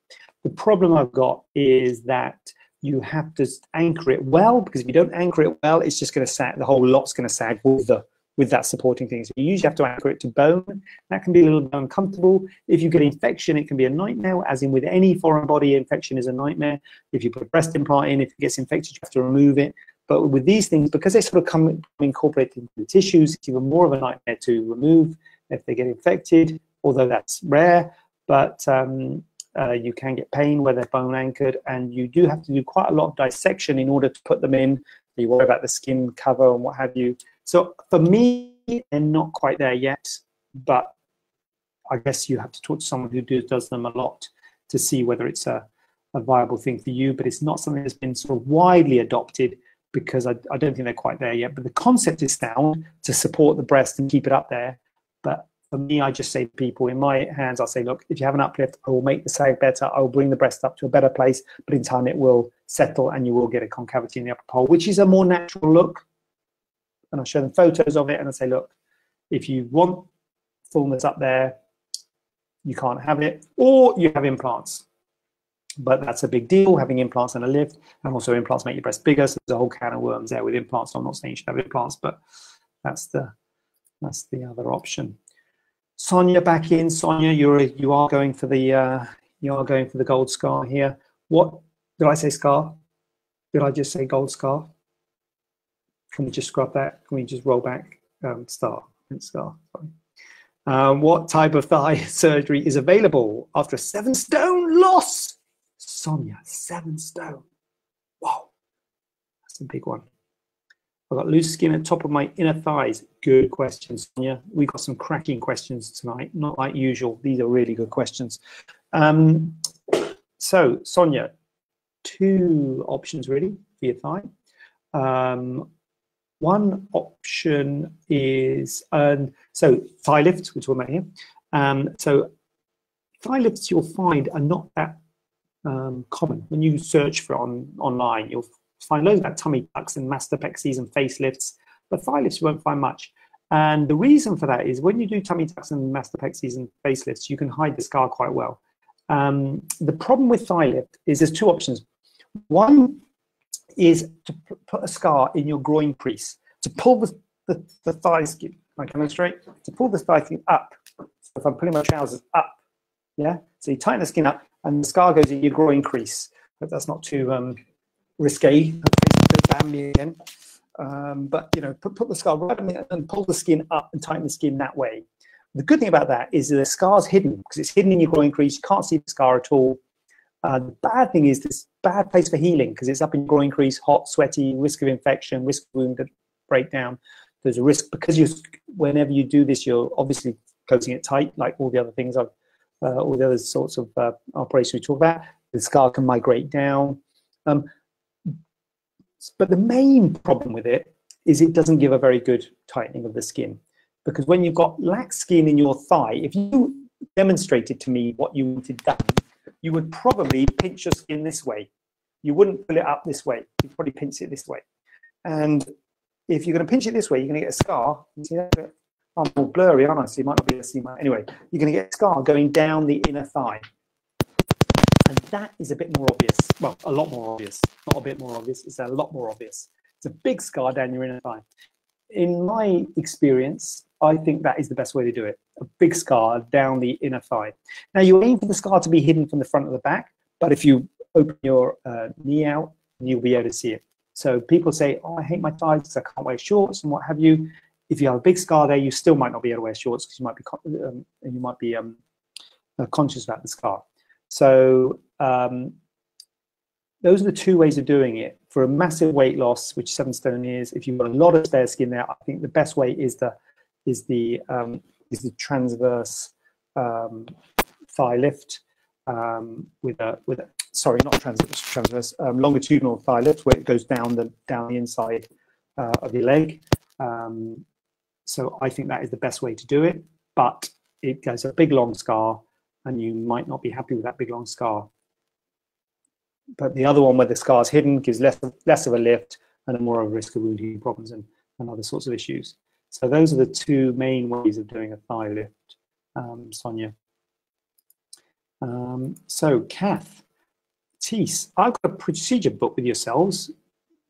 The problem I've got is that you have to anchor it well because if you don't anchor it well, it's just going to sag. The whole lot's going to sag with the with that supporting thing. So you usually have to anchor it to bone. That can be a little bit uncomfortable. If you get infection, it can be a nightmare. As in with any foreign body infection, is a nightmare. If you put a breast implant in, if it gets infected, you have to remove it. But with these things, because they sort of come incorporated into the tissues, it's even more of a nightmare to remove if they get infected although that's rare, but um, uh, you can get pain where they're bone anchored, and you do have to do quite a lot of dissection in order to put them in. You worry about the skin cover and what have you. So for me, they're not quite there yet. but I guess you have to talk to someone who do, does them a lot to see whether it's a, a viable thing for you. But it's not something that's been sort of widely adopted because I, I don't think they're quite there yet. But the concept is sound to support the breast and keep it up there. But for me, I just say to people in my hands, I'll say, look, if you have an uplift, I will make the sag better. I will bring the breast up to a better place, but in time it will settle and you will get a concavity in the upper pole, which is a more natural look. And I'll show them photos of it and I say, look, if you want fullness up there, you can't have it, or you have implants. But that's a big deal, having implants and a lift, and also implants make your breast bigger. So there's a whole can of worms there with implants. I'm not saying you should have implants, but that's the that's the other option. Sonia back in. Sonia, you're you are going for the uh, you are going for the gold scar here. What did I say? Scar? Did I just say gold scar? Can we just scrub that? Can we just roll back? Um, star, scar. Sorry. Um, what type of thigh <laughs> surgery is available after a seven stone loss? Sonia, seven stone. Wow, that's a big one. I've got loose skin at the top of my inner thighs. Good question, Sonia. We've got some cracking questions tonight, not like usual. These are really good questions. Um, so, Sonia, two options really for your thigh. Um, one option is, um, so thigh lifts, which we're talking about here. Um, so thigh lifts you'll find are not that um, common. When you search for on online, you'll find loads about tummy tucks and mastopexies and facelifts, but thigh lifts you won't find much. And the reason for that is when you do tummy tucks and mastopexies and facelifts, you can hide the scar quite well. Um, the problem with thigh lift is there's two options. One is to put a scar in your groin crease, to pull the, the, the thigh skin, I come straight, to pull the thigh skin up. So if I'm pulling my trousers up, yeah? So you tighten the skin up and the scar goes in your groin crease. But that's not too um, Ban me again. Um, but you know, put, put the scar right in and pull the skin up and tighten the skin that way. The good thing about that is the scar's hidden because it's hidden in your groin crease. You can't see the scar at all. Uh, the bad thing is this bad place for healing because it's up in groin crease, hot, sweaty, risk of infection, risk of wound breakdown. There's a risk because you, whenever you do this, you're obviously closing it tight, like all the other things I've, uh, all the other sorts of uh, operations we talk about. The scar can migrate down. Um, but the main problem with it is it doesn't give a very good tightening of the skin because when you've got lax skin in your thigh, if you demonstrated to me what you wanted done, you would probably pinch your skin this way. You wouldn't pull it up this way. You'd probably pinch it this way. And if you're going to pinch it this way, you're going to get a scar. See that? I'm all blurry, aren't I? So you might not be able to see my. Anyway, you're going to get a scar going down the inner thigh. And that is a bit more obvious. Well, a lot more obvious. Not a bit more obvious. It's a lot more obvious. It's a big scar down your inner thigh. In my experience, I think that is the best way to do it. A big scar down the inner thigh. Now you aim for the scar to be hidden from the front of the back, but if you open your uh, knee out, you'll be able to see it. So people say, oh, I hate my thighs because I can't wear shorts and what have you. If you have a big scar there, you still might not be able to wear shorts because you might be um, you might be um, uh, conscious about the scar. So um, those are the two ways of doing it. For a massive weight loss, which seven stone is, if you've got a lot of spare skin there, I think the best way is the is the um, is the transverse um, thigh lift um, with a with a sorry not transverse transverse um, longitudinal thigh lift where it goes down the down the inside uh, of your leg. Um, so I think that is the best way to do it, but it goes a big long scar, and you might not be happy with that big long scar. But the other one where the scar is hidden gives less less of a lift and a more of a risk of wound healing problems and, and other sorts of issues. So those are the two main ways of doing a thigh lift, um, Sonia. Um, so Kath, Tees, I've got a procedure book with yourselves.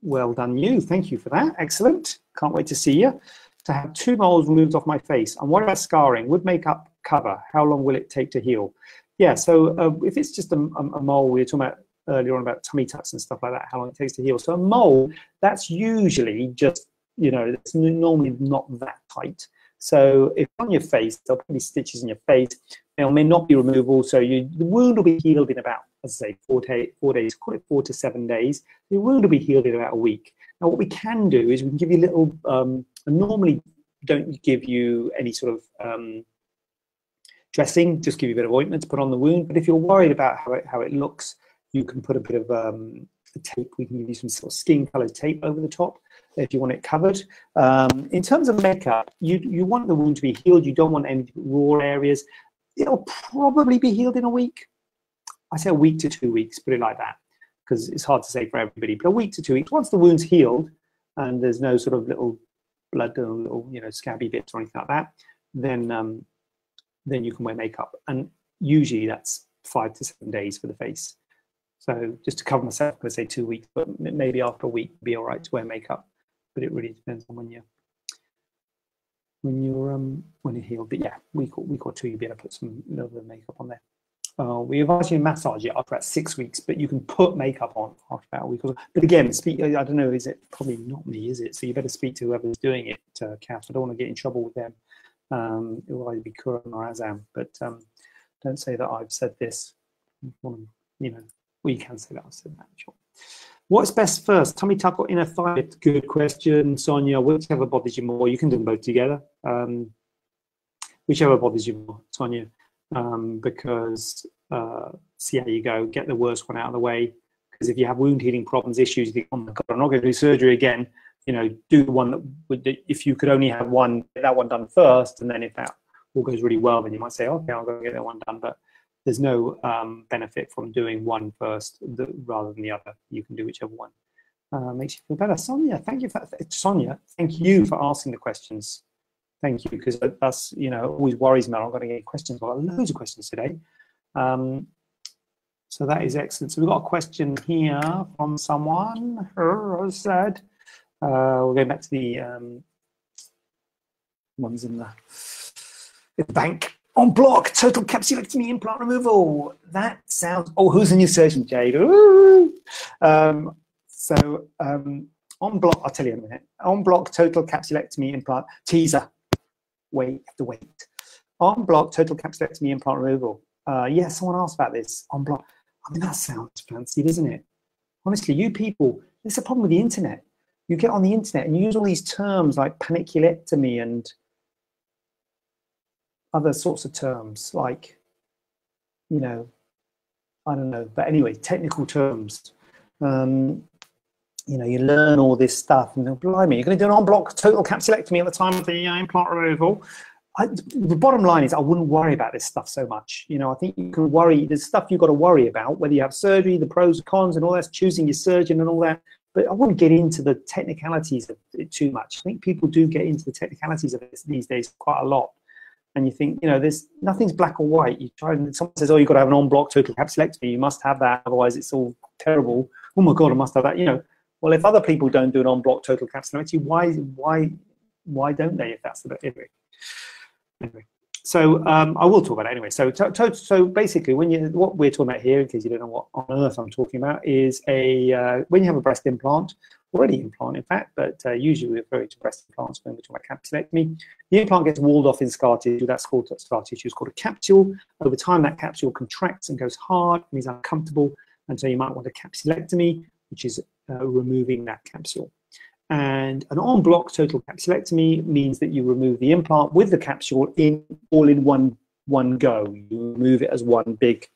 Well done you, thank you for that, excellent. Can't wait to see you. To have two moles removed off my face. And what about scarring? Would makeup cover? How long will it take to heal? Yeah, so uh, if it's just a, a, mole, we were talking about earlier on about tummy tucks and stuff like that, how long it takes to heal. So a mole, that's usually just you know, it's normally not that tight. So if on your face, there'll be stitches in your face. They may not be removable, so you, the wound will be healed in about, as I say, four, eight, four days, call it four to seven days. The wound will be healed in about a week. Now, what we can do is we can give you little, um, normally don't give you any sort of um, dressing, just give you a bit of ointment to put on the wound. But if you're worried about how it, how it looks, you can put a bit of um, tape. We can give you some sort of skin colored tape over the top if you want it covered. Um, in terms of makeup, you, you want the wound to be healed. You don't want any raw areas. It'll probably be healed in a week. I say a week to two weeks, put it like that, because it's hard to say for everybody. But a week to two weeks, once the wound's healed and there's no sort of little blood or little, you know, scabby bits or anything like that, then um, then you can wear makeup. And usually that's five to seven days for the face. So just to cover myself, I'm going to say two weeks, but maybe after a week, be all right to wear makeup. But it really depends on when you're when you're um when you're healed. But yeah, week or week or two, you'll be able to put some little bit of makeup on there. Uh, we advise you to massage it after about six weeks, but you can put makeup on after about a week or. But again, speak. I don't know. Is it probably not me? Is it? So you better speak to whoever's doing it, uh, Kath. I don't want to get in trouble with them. Um, it will either be Kuran or Azam, but um, don't say that I've said this. You know, well, you can say that I've said that. Sure. What's best first? Tummy tuck or inner thigh? Good question, Sonia. Whichever bothers you more. You can do them both together. Um, whichever bothers you more, Sonia um, because uh, see how you go, get the worst one out of the way. Because if you have wound healing problems, issues, you think, oh my God, I'm not going to do surgery again. You know, do the one that would, if you could only have one, get that one done first. And then if that all goes really well, then you might say, okay, I'll go get that one done. But there's no um, benefit from doing one first the, rather than the other. You can do whichever one uh, makes you feel better. Sonia, thank you for Sonia. Thank you for asking the questions. Thank you, because that's, you know, always worries me. I'm going to get questions. Well, loads of questions today. Um, so that is excellent. So we've got a question here from someone who said, uh, we're going back to the um, ones in the, the bank. En bloc, total capsulectomy implant removal. That sounds, oh, who's the new surgeon, Jade? Um, so um, en bloc, I'll tell you in a minute. En bloc, total capsulectomy implant teaser wait, have to wait. En bloc, total capsulectomy implant removal. Uh, yeah, someone asked about this. En bloc. I mean, that sounds fancy, doesn't it? Honestly, you people, there's a problem with the internet. You get on the internet and you use all these terms like panniculectomy and other sorts of terms like, you know, I don't know. But anyway, technical terms. Um, you know, you learn all this stuff and blimey, you're going to do an en-bloc total capsulectomy at the time of the uh, implant removal. I, the bottom line is I wouldn't worry about this stuff so much. You know, I think you can worry, there's stuff you've got to worry about, whether you have surgery, the pros and cons and all that, choosing your surgeon and all that. But I wouldn't get into the technicalities of it too much. I think people do get into the technicalities of this these days quite a lot. And you think, you know, there's nothing's black or white. You try and someone says, oh, you've got to have an en-bloc total capsulectomy. You must have that, otherwise it's all terrible. Oh my God, I must have that. You know, well, if other people don't do an en-bloc total capsularity, why why why don't they? If that's the anyway. Anyway, so um, I will talk about it anyway. So so basically, when you what we're talking about here, in case you don't know what on earth I'm talking about, is a uh, when you have a breast implant, already implant in fact, but uh, usually we refer to breast implants when we're talking about capsulectomy. The implant gets walled off in scar tissue. Called scar tissue. It's called a capsule. Over time, that capsule contracts and goes hard and is uncomfortable, and so you might want a capsulectomy, which is uh, removing that capsule. And an en bloc total capsulectomy means that you remove the implant with the capsule in all in one one go. You remove it as one big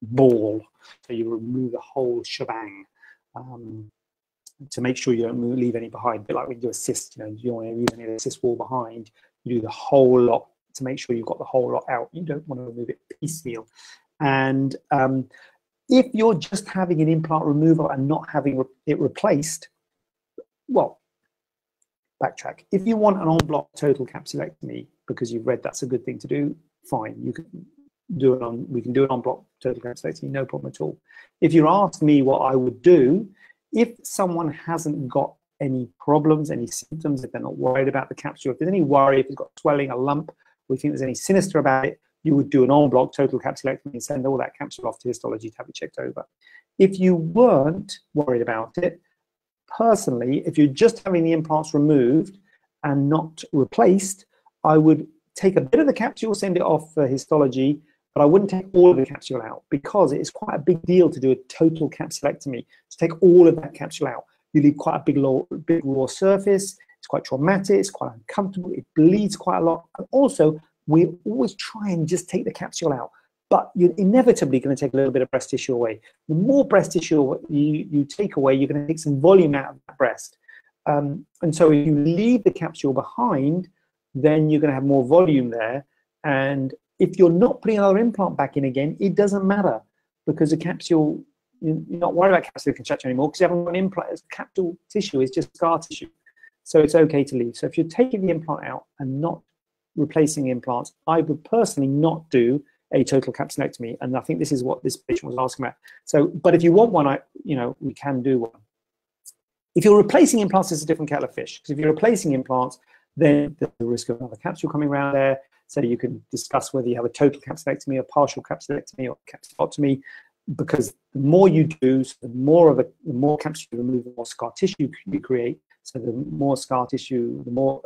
ball. So you remove the whole shebang um, to make sure you don't leave any behind. But like when you do a cyst, you know, you don't want to leave any cyst wall behind. You do the whole lot to make sure you've got the whole lot out. You don't want to remove it piecemeal. And um, if you're just having an implant removal and not having it replaced, well, backtrack. If you want an en bloc total capsulectomy because you've read that's a good thing to do, fine. You can do it on. We can do it en bloc total capsulectomy, no problem at all. If you ask me what I would do, if someone hasn't got any problems, any symptoms, if they're not worried about the capsule, if there's any worry, if it's got swelling, a lump, we think there's any sinister about it, you would do an en bloc total capsulectomy and send all that capsule off to histology to have it checked over. If you weren't worried about it, personally, if you're just having the implants removed and not replaced, I would take a bit of the capsule, send it off for histology, but I wouldn't take all of the capsule out because it is quite a big deal to do a total capsulectomy, to take all of that capsule out. You leave quite a big, low, big raw surface. It's quite traumatic. It's quite uncomfortable. It bleeds quite a lot. And also, we always try and just take the capsule out. But you're inevitably going to take a little bit of breast tissue away. The more breast tissue you, you take away, you're going to take some volume out of that breast. Um, and so if you leave the capsule behind, then you're going to have more volume there. And if you're not putting another implant back in again, it doesn't matter because the capsule, you're not worried about capsular contracture anymore because you haven't got an implant. Capsule tissue is just scar tissue. So it's okay to leave. So if you're taking the implant out and not replacing implants, I would personally not do a total capsulectomy. And I think this is what this patient was asking about. So, but if you want one, I, you know, we can do one. If you're replacing implants, it's a different kettle of fish. Because if you're replacing implants, then there's the risk of another capsule coming around there. So you can discuss whether you have a total capsulectomy or partial capsulectomy or capsulotomy, because the more you do, so the more of a, the more capsule you remove, the more scar tissue you create. So the more scar tissue, the more,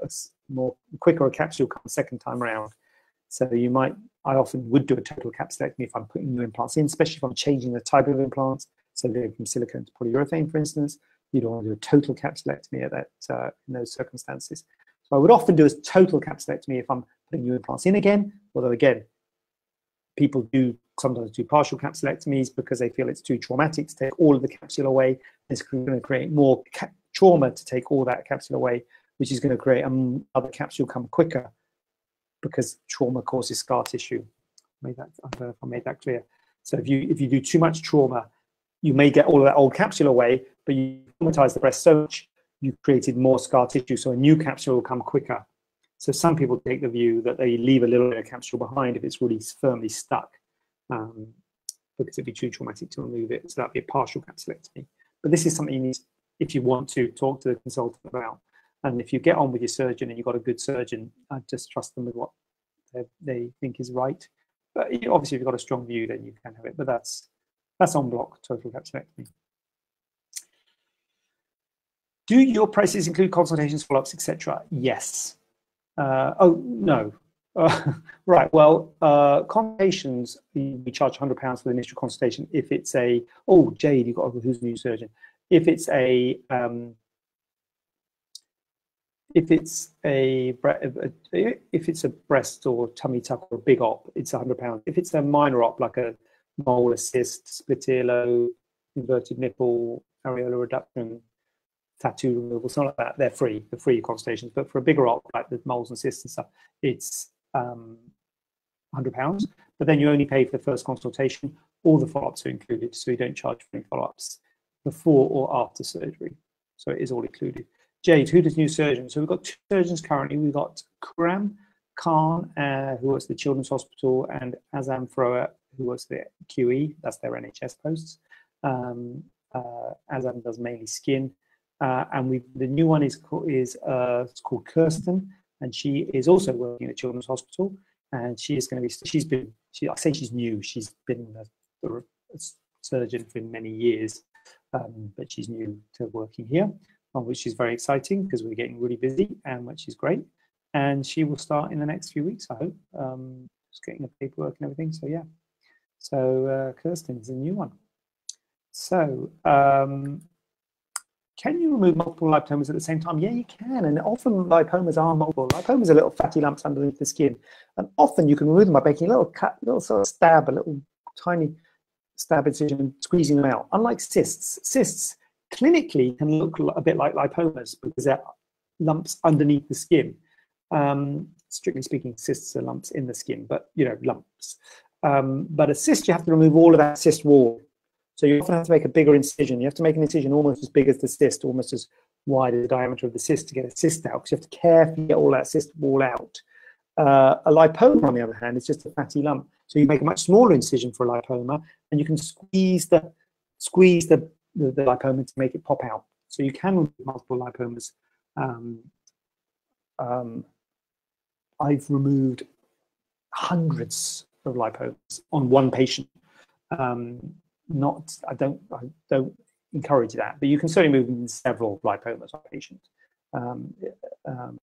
more quicker a capsule comes second time around. So you might, I often would do a total capsulectomy if I'm putting new implants in, especially if I'm changing the type of implants. So going from silicone to polyurethane, for instance, you don't want to do a total capsulectomy at that uh, in those circumstances. So I would often do a total capsulectomy if I'm putting new implants in again, although again, people do sometimes do partial capsulectomies because they feel it's too traumatic to take all of the capsule away. It's going to create more trauma to take all that capsule away, which is going to create another capsule come quicker because trauma causes scar tissue. Made that, I don't know if I made that clear. So if you if you do too much trauma, you may get all of that old capsule away, but you traumatize the breast so much you created more scar tissue, so a new capsule will come quicker. So some people take the view that they leave a little bit of capsule behind if it's really firmly stuck, um, because it'd be too traumatic to remove it. So that'd be a partial capsulectomy. But this is something you need, if you want to talk to the consultant about. And if you get on with your surgeon and you've got a good surgeon, I just trust them with what they, think is right. But obviously, if you've got a strong view, then you can have it. But that's that's en bloc total capsulectomy. Do your prices include consultations, follow-ups, etc.? Yes. Uh, oh no. Uh, <laughs> right. Well, uh, consultations we charge hundred pounds for the initial consultation. If it's a oh Jade, you've got a, who's a new surgeon? If it's a um, if it's a if it's a breast or tummy tuck or a big op, it's hundred pounds. If it's a minor op like a mole assist, split earlobe, inverted nipple, areola reduction, tattoo removal, something like that, they're free, the free consultations. But for a bigger op like the moles and cysts and stuff, it's um, hundred pounds. But then you only pay for the first consultation. All the follow-ups are included, so you don't charge for any follow-ups before or after surgery. So it is all included. Jade, who does new surgeons? So we've got two surgeons currently. We've got Kuram Khan, uh, who works at the Children's Hospital, and Azam Froa, who works at the QE. That's their NHS posts. Um, uh, Azam does mainly skin. Uh, and we the new one is, is uh, called Kirsten, and she is also working at Children's Hospital. And she is going to be, she's been, she, I say she's new, she's been a, a surgeon for many years, um, but she's new to working here which is very exciting because we're getting really busy and which is great. And she will start in the next few weeks, I hope. Um, just getting the paperwork and everything. So yeah. So uh, Kirsten is a new one. So um, can you remove multiple lipomas at the same time? Yeah, you can. And often lipomas are multiple. Lipomas are little fatty lumps underneath the skin. And often you can remove them by making a little cut, little sort of stab, a little tiny stab incision squeezing them out. Unlike cysts, cysts clinically can look a bit like lipomas because they're lumps underneath the skin. Um, strictly speaking, cysts are lumps in the skin, but you know, lumps. Um, but a cyst, you have to remove all of that cyst wall. So you often have to make a bigger incision. You have to make an incision almost as big as the cyst, almost as wide as the diameter of the cyst to get a cyst out, because you have to carefully get all that cyst wall out. Uh, a lipoma, on the other hand, is just a fatty lump. So you make a much smaller incision for a lipoma, and you can squeeze the squeeze the the, the lipoma to make it pop out. So you can remove multiple lipomas. Um, um, I've removed hundreds of lipomas on one patient. Um, not, I don't, I don't encourage that, but you can certainly move several lipomas on a patient. Um, um,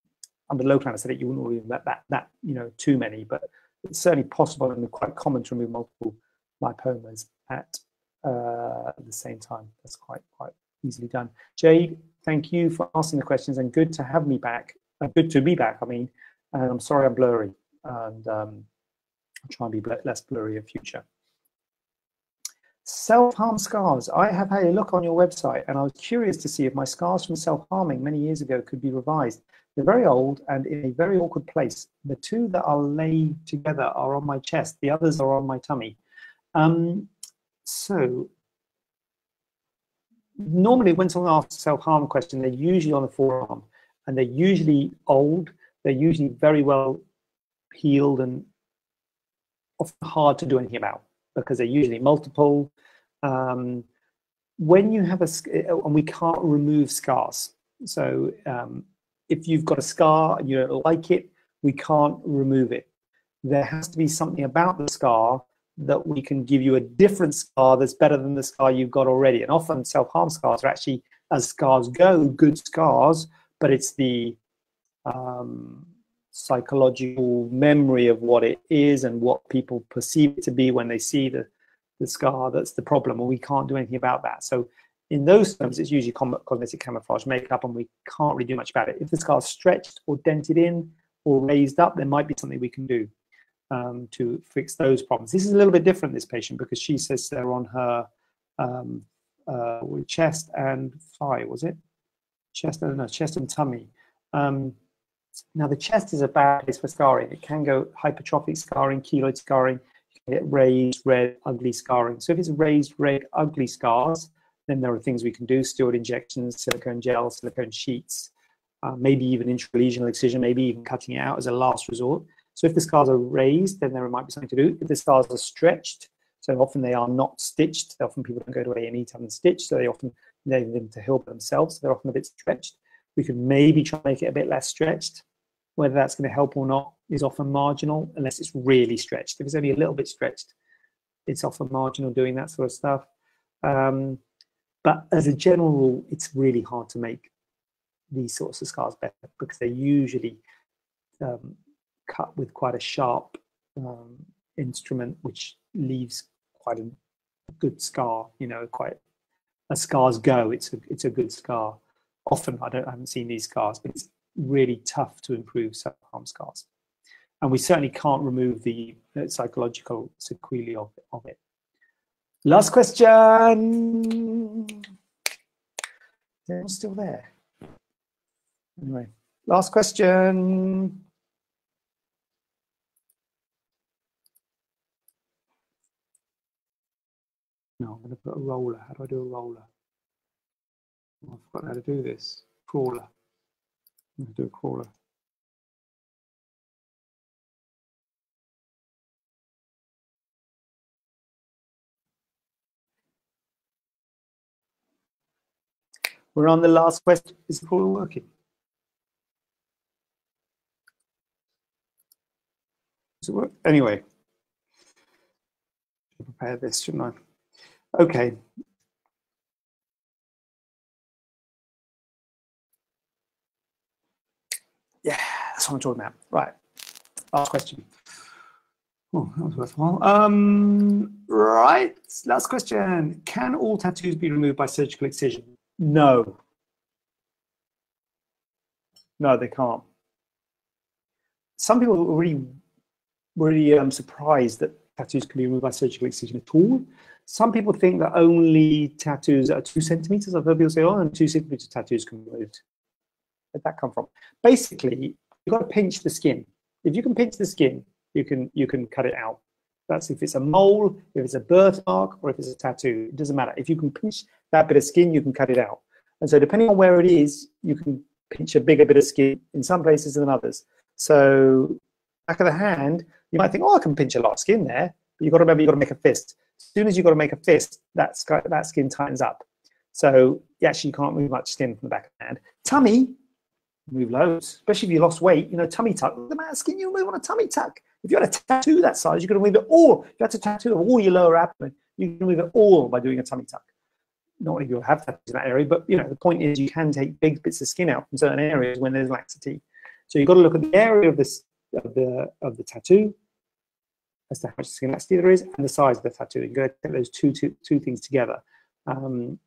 under local anesthetic, you wouldn't let that, that, you know, too many, but it's certainly possible and quite common to remove multiple lipomas at uh, at the same time. That's quite quite easily done. Jade, thank you for asking the questions and good to have me back. Uh, good to be back. I mean, I'm sorry I'm blurry. and um, I'll try and be less blurry in future. Self-harm scars. I have had a look on your website and I was curious to see if my scars from self-harming many years ago could be revised. They're very old and in a very awkward place. The two that are laid together are on my chest. The others are on my tummy. Um, so normally when someone asks a self-harm question, they're usually on the forearm and they're usually old. They're usually very well healed and often hard to do anything about because they're usually multiple. Um, when you have a, and we can't remove scars. So um, if you've got a scar and you don't like it, we can't remove it. There has to be something about the scar that we can give you a different scar that's better than the scar you've got already. And often self-harm scars are actually, as scars go, good scars, but it's the um, psychological memory of what it is and what people perceive it to be when they see the, the scar that's the problem, and we can't do anything about that. So in those terms, it's usually cosmetic camouflage makeup, and we can't really do much about it. If the scar's stretched or dented in or raised up, there might be something we can do um, to fix those problems. This is a little bit different, this patient, because she says they're on her um, uh, chest and thigh, was it? Chest, I don't chest and tummy. Um, now, the chest is a bad place for scarring. It can go hypertrophic scarring, keloid scarring, get raised, red, ugly scarring. So if it's raised, red, ugly scars, then there are things we can do, steroid injections, silicone gel, silicone sheets, uh, maybe even intralesional excision, maybe even cutting it out as a last resort. So if the scars are raised, then there might be something to do. If the scars are stretched, so often they are not stitched. Often people don't go to A&E to have them stitched, so they often need them to heal themselves. So they're often a bit stretched. We can maybe try make it a bit less stretched. Whether that's going to help or not is often marginal, unless it's really stretched. If it's only a little bit stretched, it's often marginal doing that sort of stuff. Um, but as a general rule, it's really hard to make these sorts of scars better because they're usually um, cut with quite a sharp um, instrument, which leaves quite a, a, good scar. You know, quite as scars go, it's a it's a good scar. Often, I don't I haven't seen these scars, but it's really tough to improve self-harm scars, and we certainly can't remove the psychological sequelae of, of it. Last question. They're still there. Anyway, last question. No, I'm going to put a roller. How do I do a roller? Oh, I forgot how to do this. Crawler. I'm going to do a crawler. We're on the last question. Is the crawler working? Does it work? Anyway, prepare this, shouldn't I? Okay. Yeah, that's what I'm talking about. Right. Last question. Oh, that was worthwhile. Um, right. Last question. Can all tattoos be removed by surgical excision? No. No, they can't. Some people are really, really um, surprised that tattoos can be removed by surgical excision at all. Some people think that only tattoos are two centimeters. I've heard people say, oh, and two centimeter tattoos can be removed. Where'd that come from? Basically, you've got to pinch the skin. If you can pinch the skin, you can you can cut it out. That's if it's a mole, if it's a birthmark, or if it's a tattoo. It doesn't matter. If you can pinch that bit of skin, you can cut it out. And so depending on where it is, you can pinch a bigger bit of skin in some places than others. So back of the hand, you might think, oh, I can pinch a lot of skin there. But you've got to remember, you've got to make a fist. As soon as you've got to make a fist, that, that skin tightens up. So you can't move much skin from the back of the hand. Tummy, move loads, especially if you lost weight. You know, tummy tuck. The amount of skin you move on a tummy tuck. If you had a tattoo that size, you're going to move it all. If you had to tattoo all your lower abdomen, you can move it all by doing a tummy tuck. Not do you have tattoos in that area, but you know the point is you can take big bits of skin out from certain areas when there's laxity. So you've got to look at the area of this of the of the tattoo, as to how much skin laxity there is and the size of the tattoo. You've got take those two, two, two things together. Um,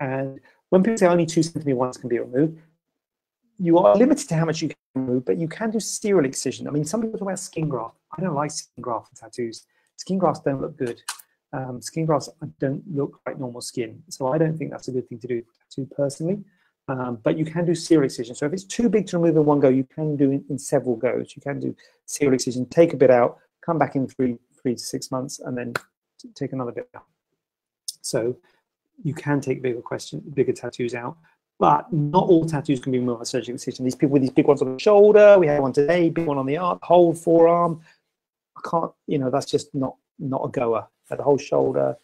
and when people say only two centimeter ones can be removed, you are limited to how much you can remove, but you can do serial excision. I mean, some people talk about skin graft. I don't like skin graft for tattoos. Skin grafts don't look good. Um, skin grafts don't look like normal skin, so I don't think that's a good thing to do tattoo personally. Um, but you can do serial excision. So if it's too big to remove in one go, you can do it in several goes. You can do serial excision, take a bit out, come back in three, three to six months, and then take another bit out. So you can take bigger question, bigger tattoos out, but not all tattoos can be removed by surgical excision. These people with these big ones on the shoulder, we have one today, big one on the arm, whole forearm. I can't, you know, that's just not not a goer. For the whole shoulder,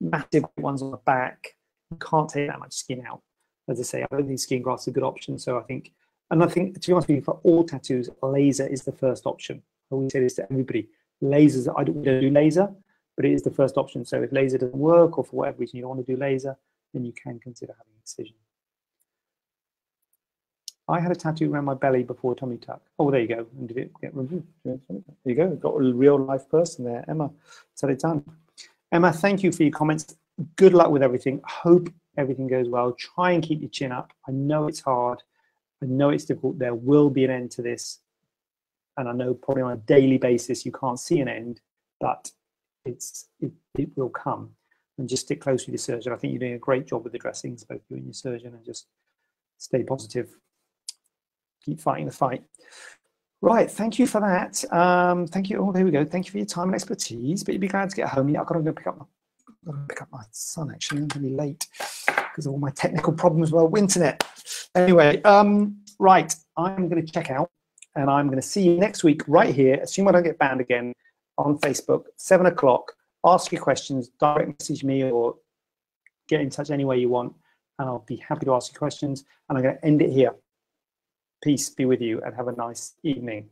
massive ones on the back, you can't take that much skin out. As I say, I don't think skin grafts are a good option. So I think, and I think to be honest with you, for all tattoos, laser is the first option. Always say this to everybody: lasers. I don't, we don't do laser but it is the first option. So if laser doesn't work or for whatever reason you don't want to do laser, then you can consider having excision. I had a tattoo around my belly before tummy tuck. Oh, there you go. And did it get removed? There you go. Got a real life person there. Emma said it done. Emma, thank you for your comments. Good luck with everything. Hope everything goes well. Try and keep your chin up. I know it's hard. I know it's difficult. There will be an end to this. And I know probably on a daily basis you can't see an end, but it's it, it will come. And just stick close with your surgeon. I think you're doing a great job with the dressings, both you and your surgeon, and just stay positive. Keep fighting the fight. Right, thank you for that. Um, thank you. Oh, there we go. Thank you for your time and expertise. But you'd be glad to get home. Yeah, I've got to go pick up my, pick up my son. Actually, I'm to be late because of all my technical problems with internet. Anyway, um, right, I'm going to check out, and I'm going to see you next week right here. Assume I don't get banned again on Facebook, seven o'clock. Ask your questions, direct message me, or get in touch any way you want, and I'll be happy to ask you questions. And I'm going to end it here. Peace be with you, and have a nice evening.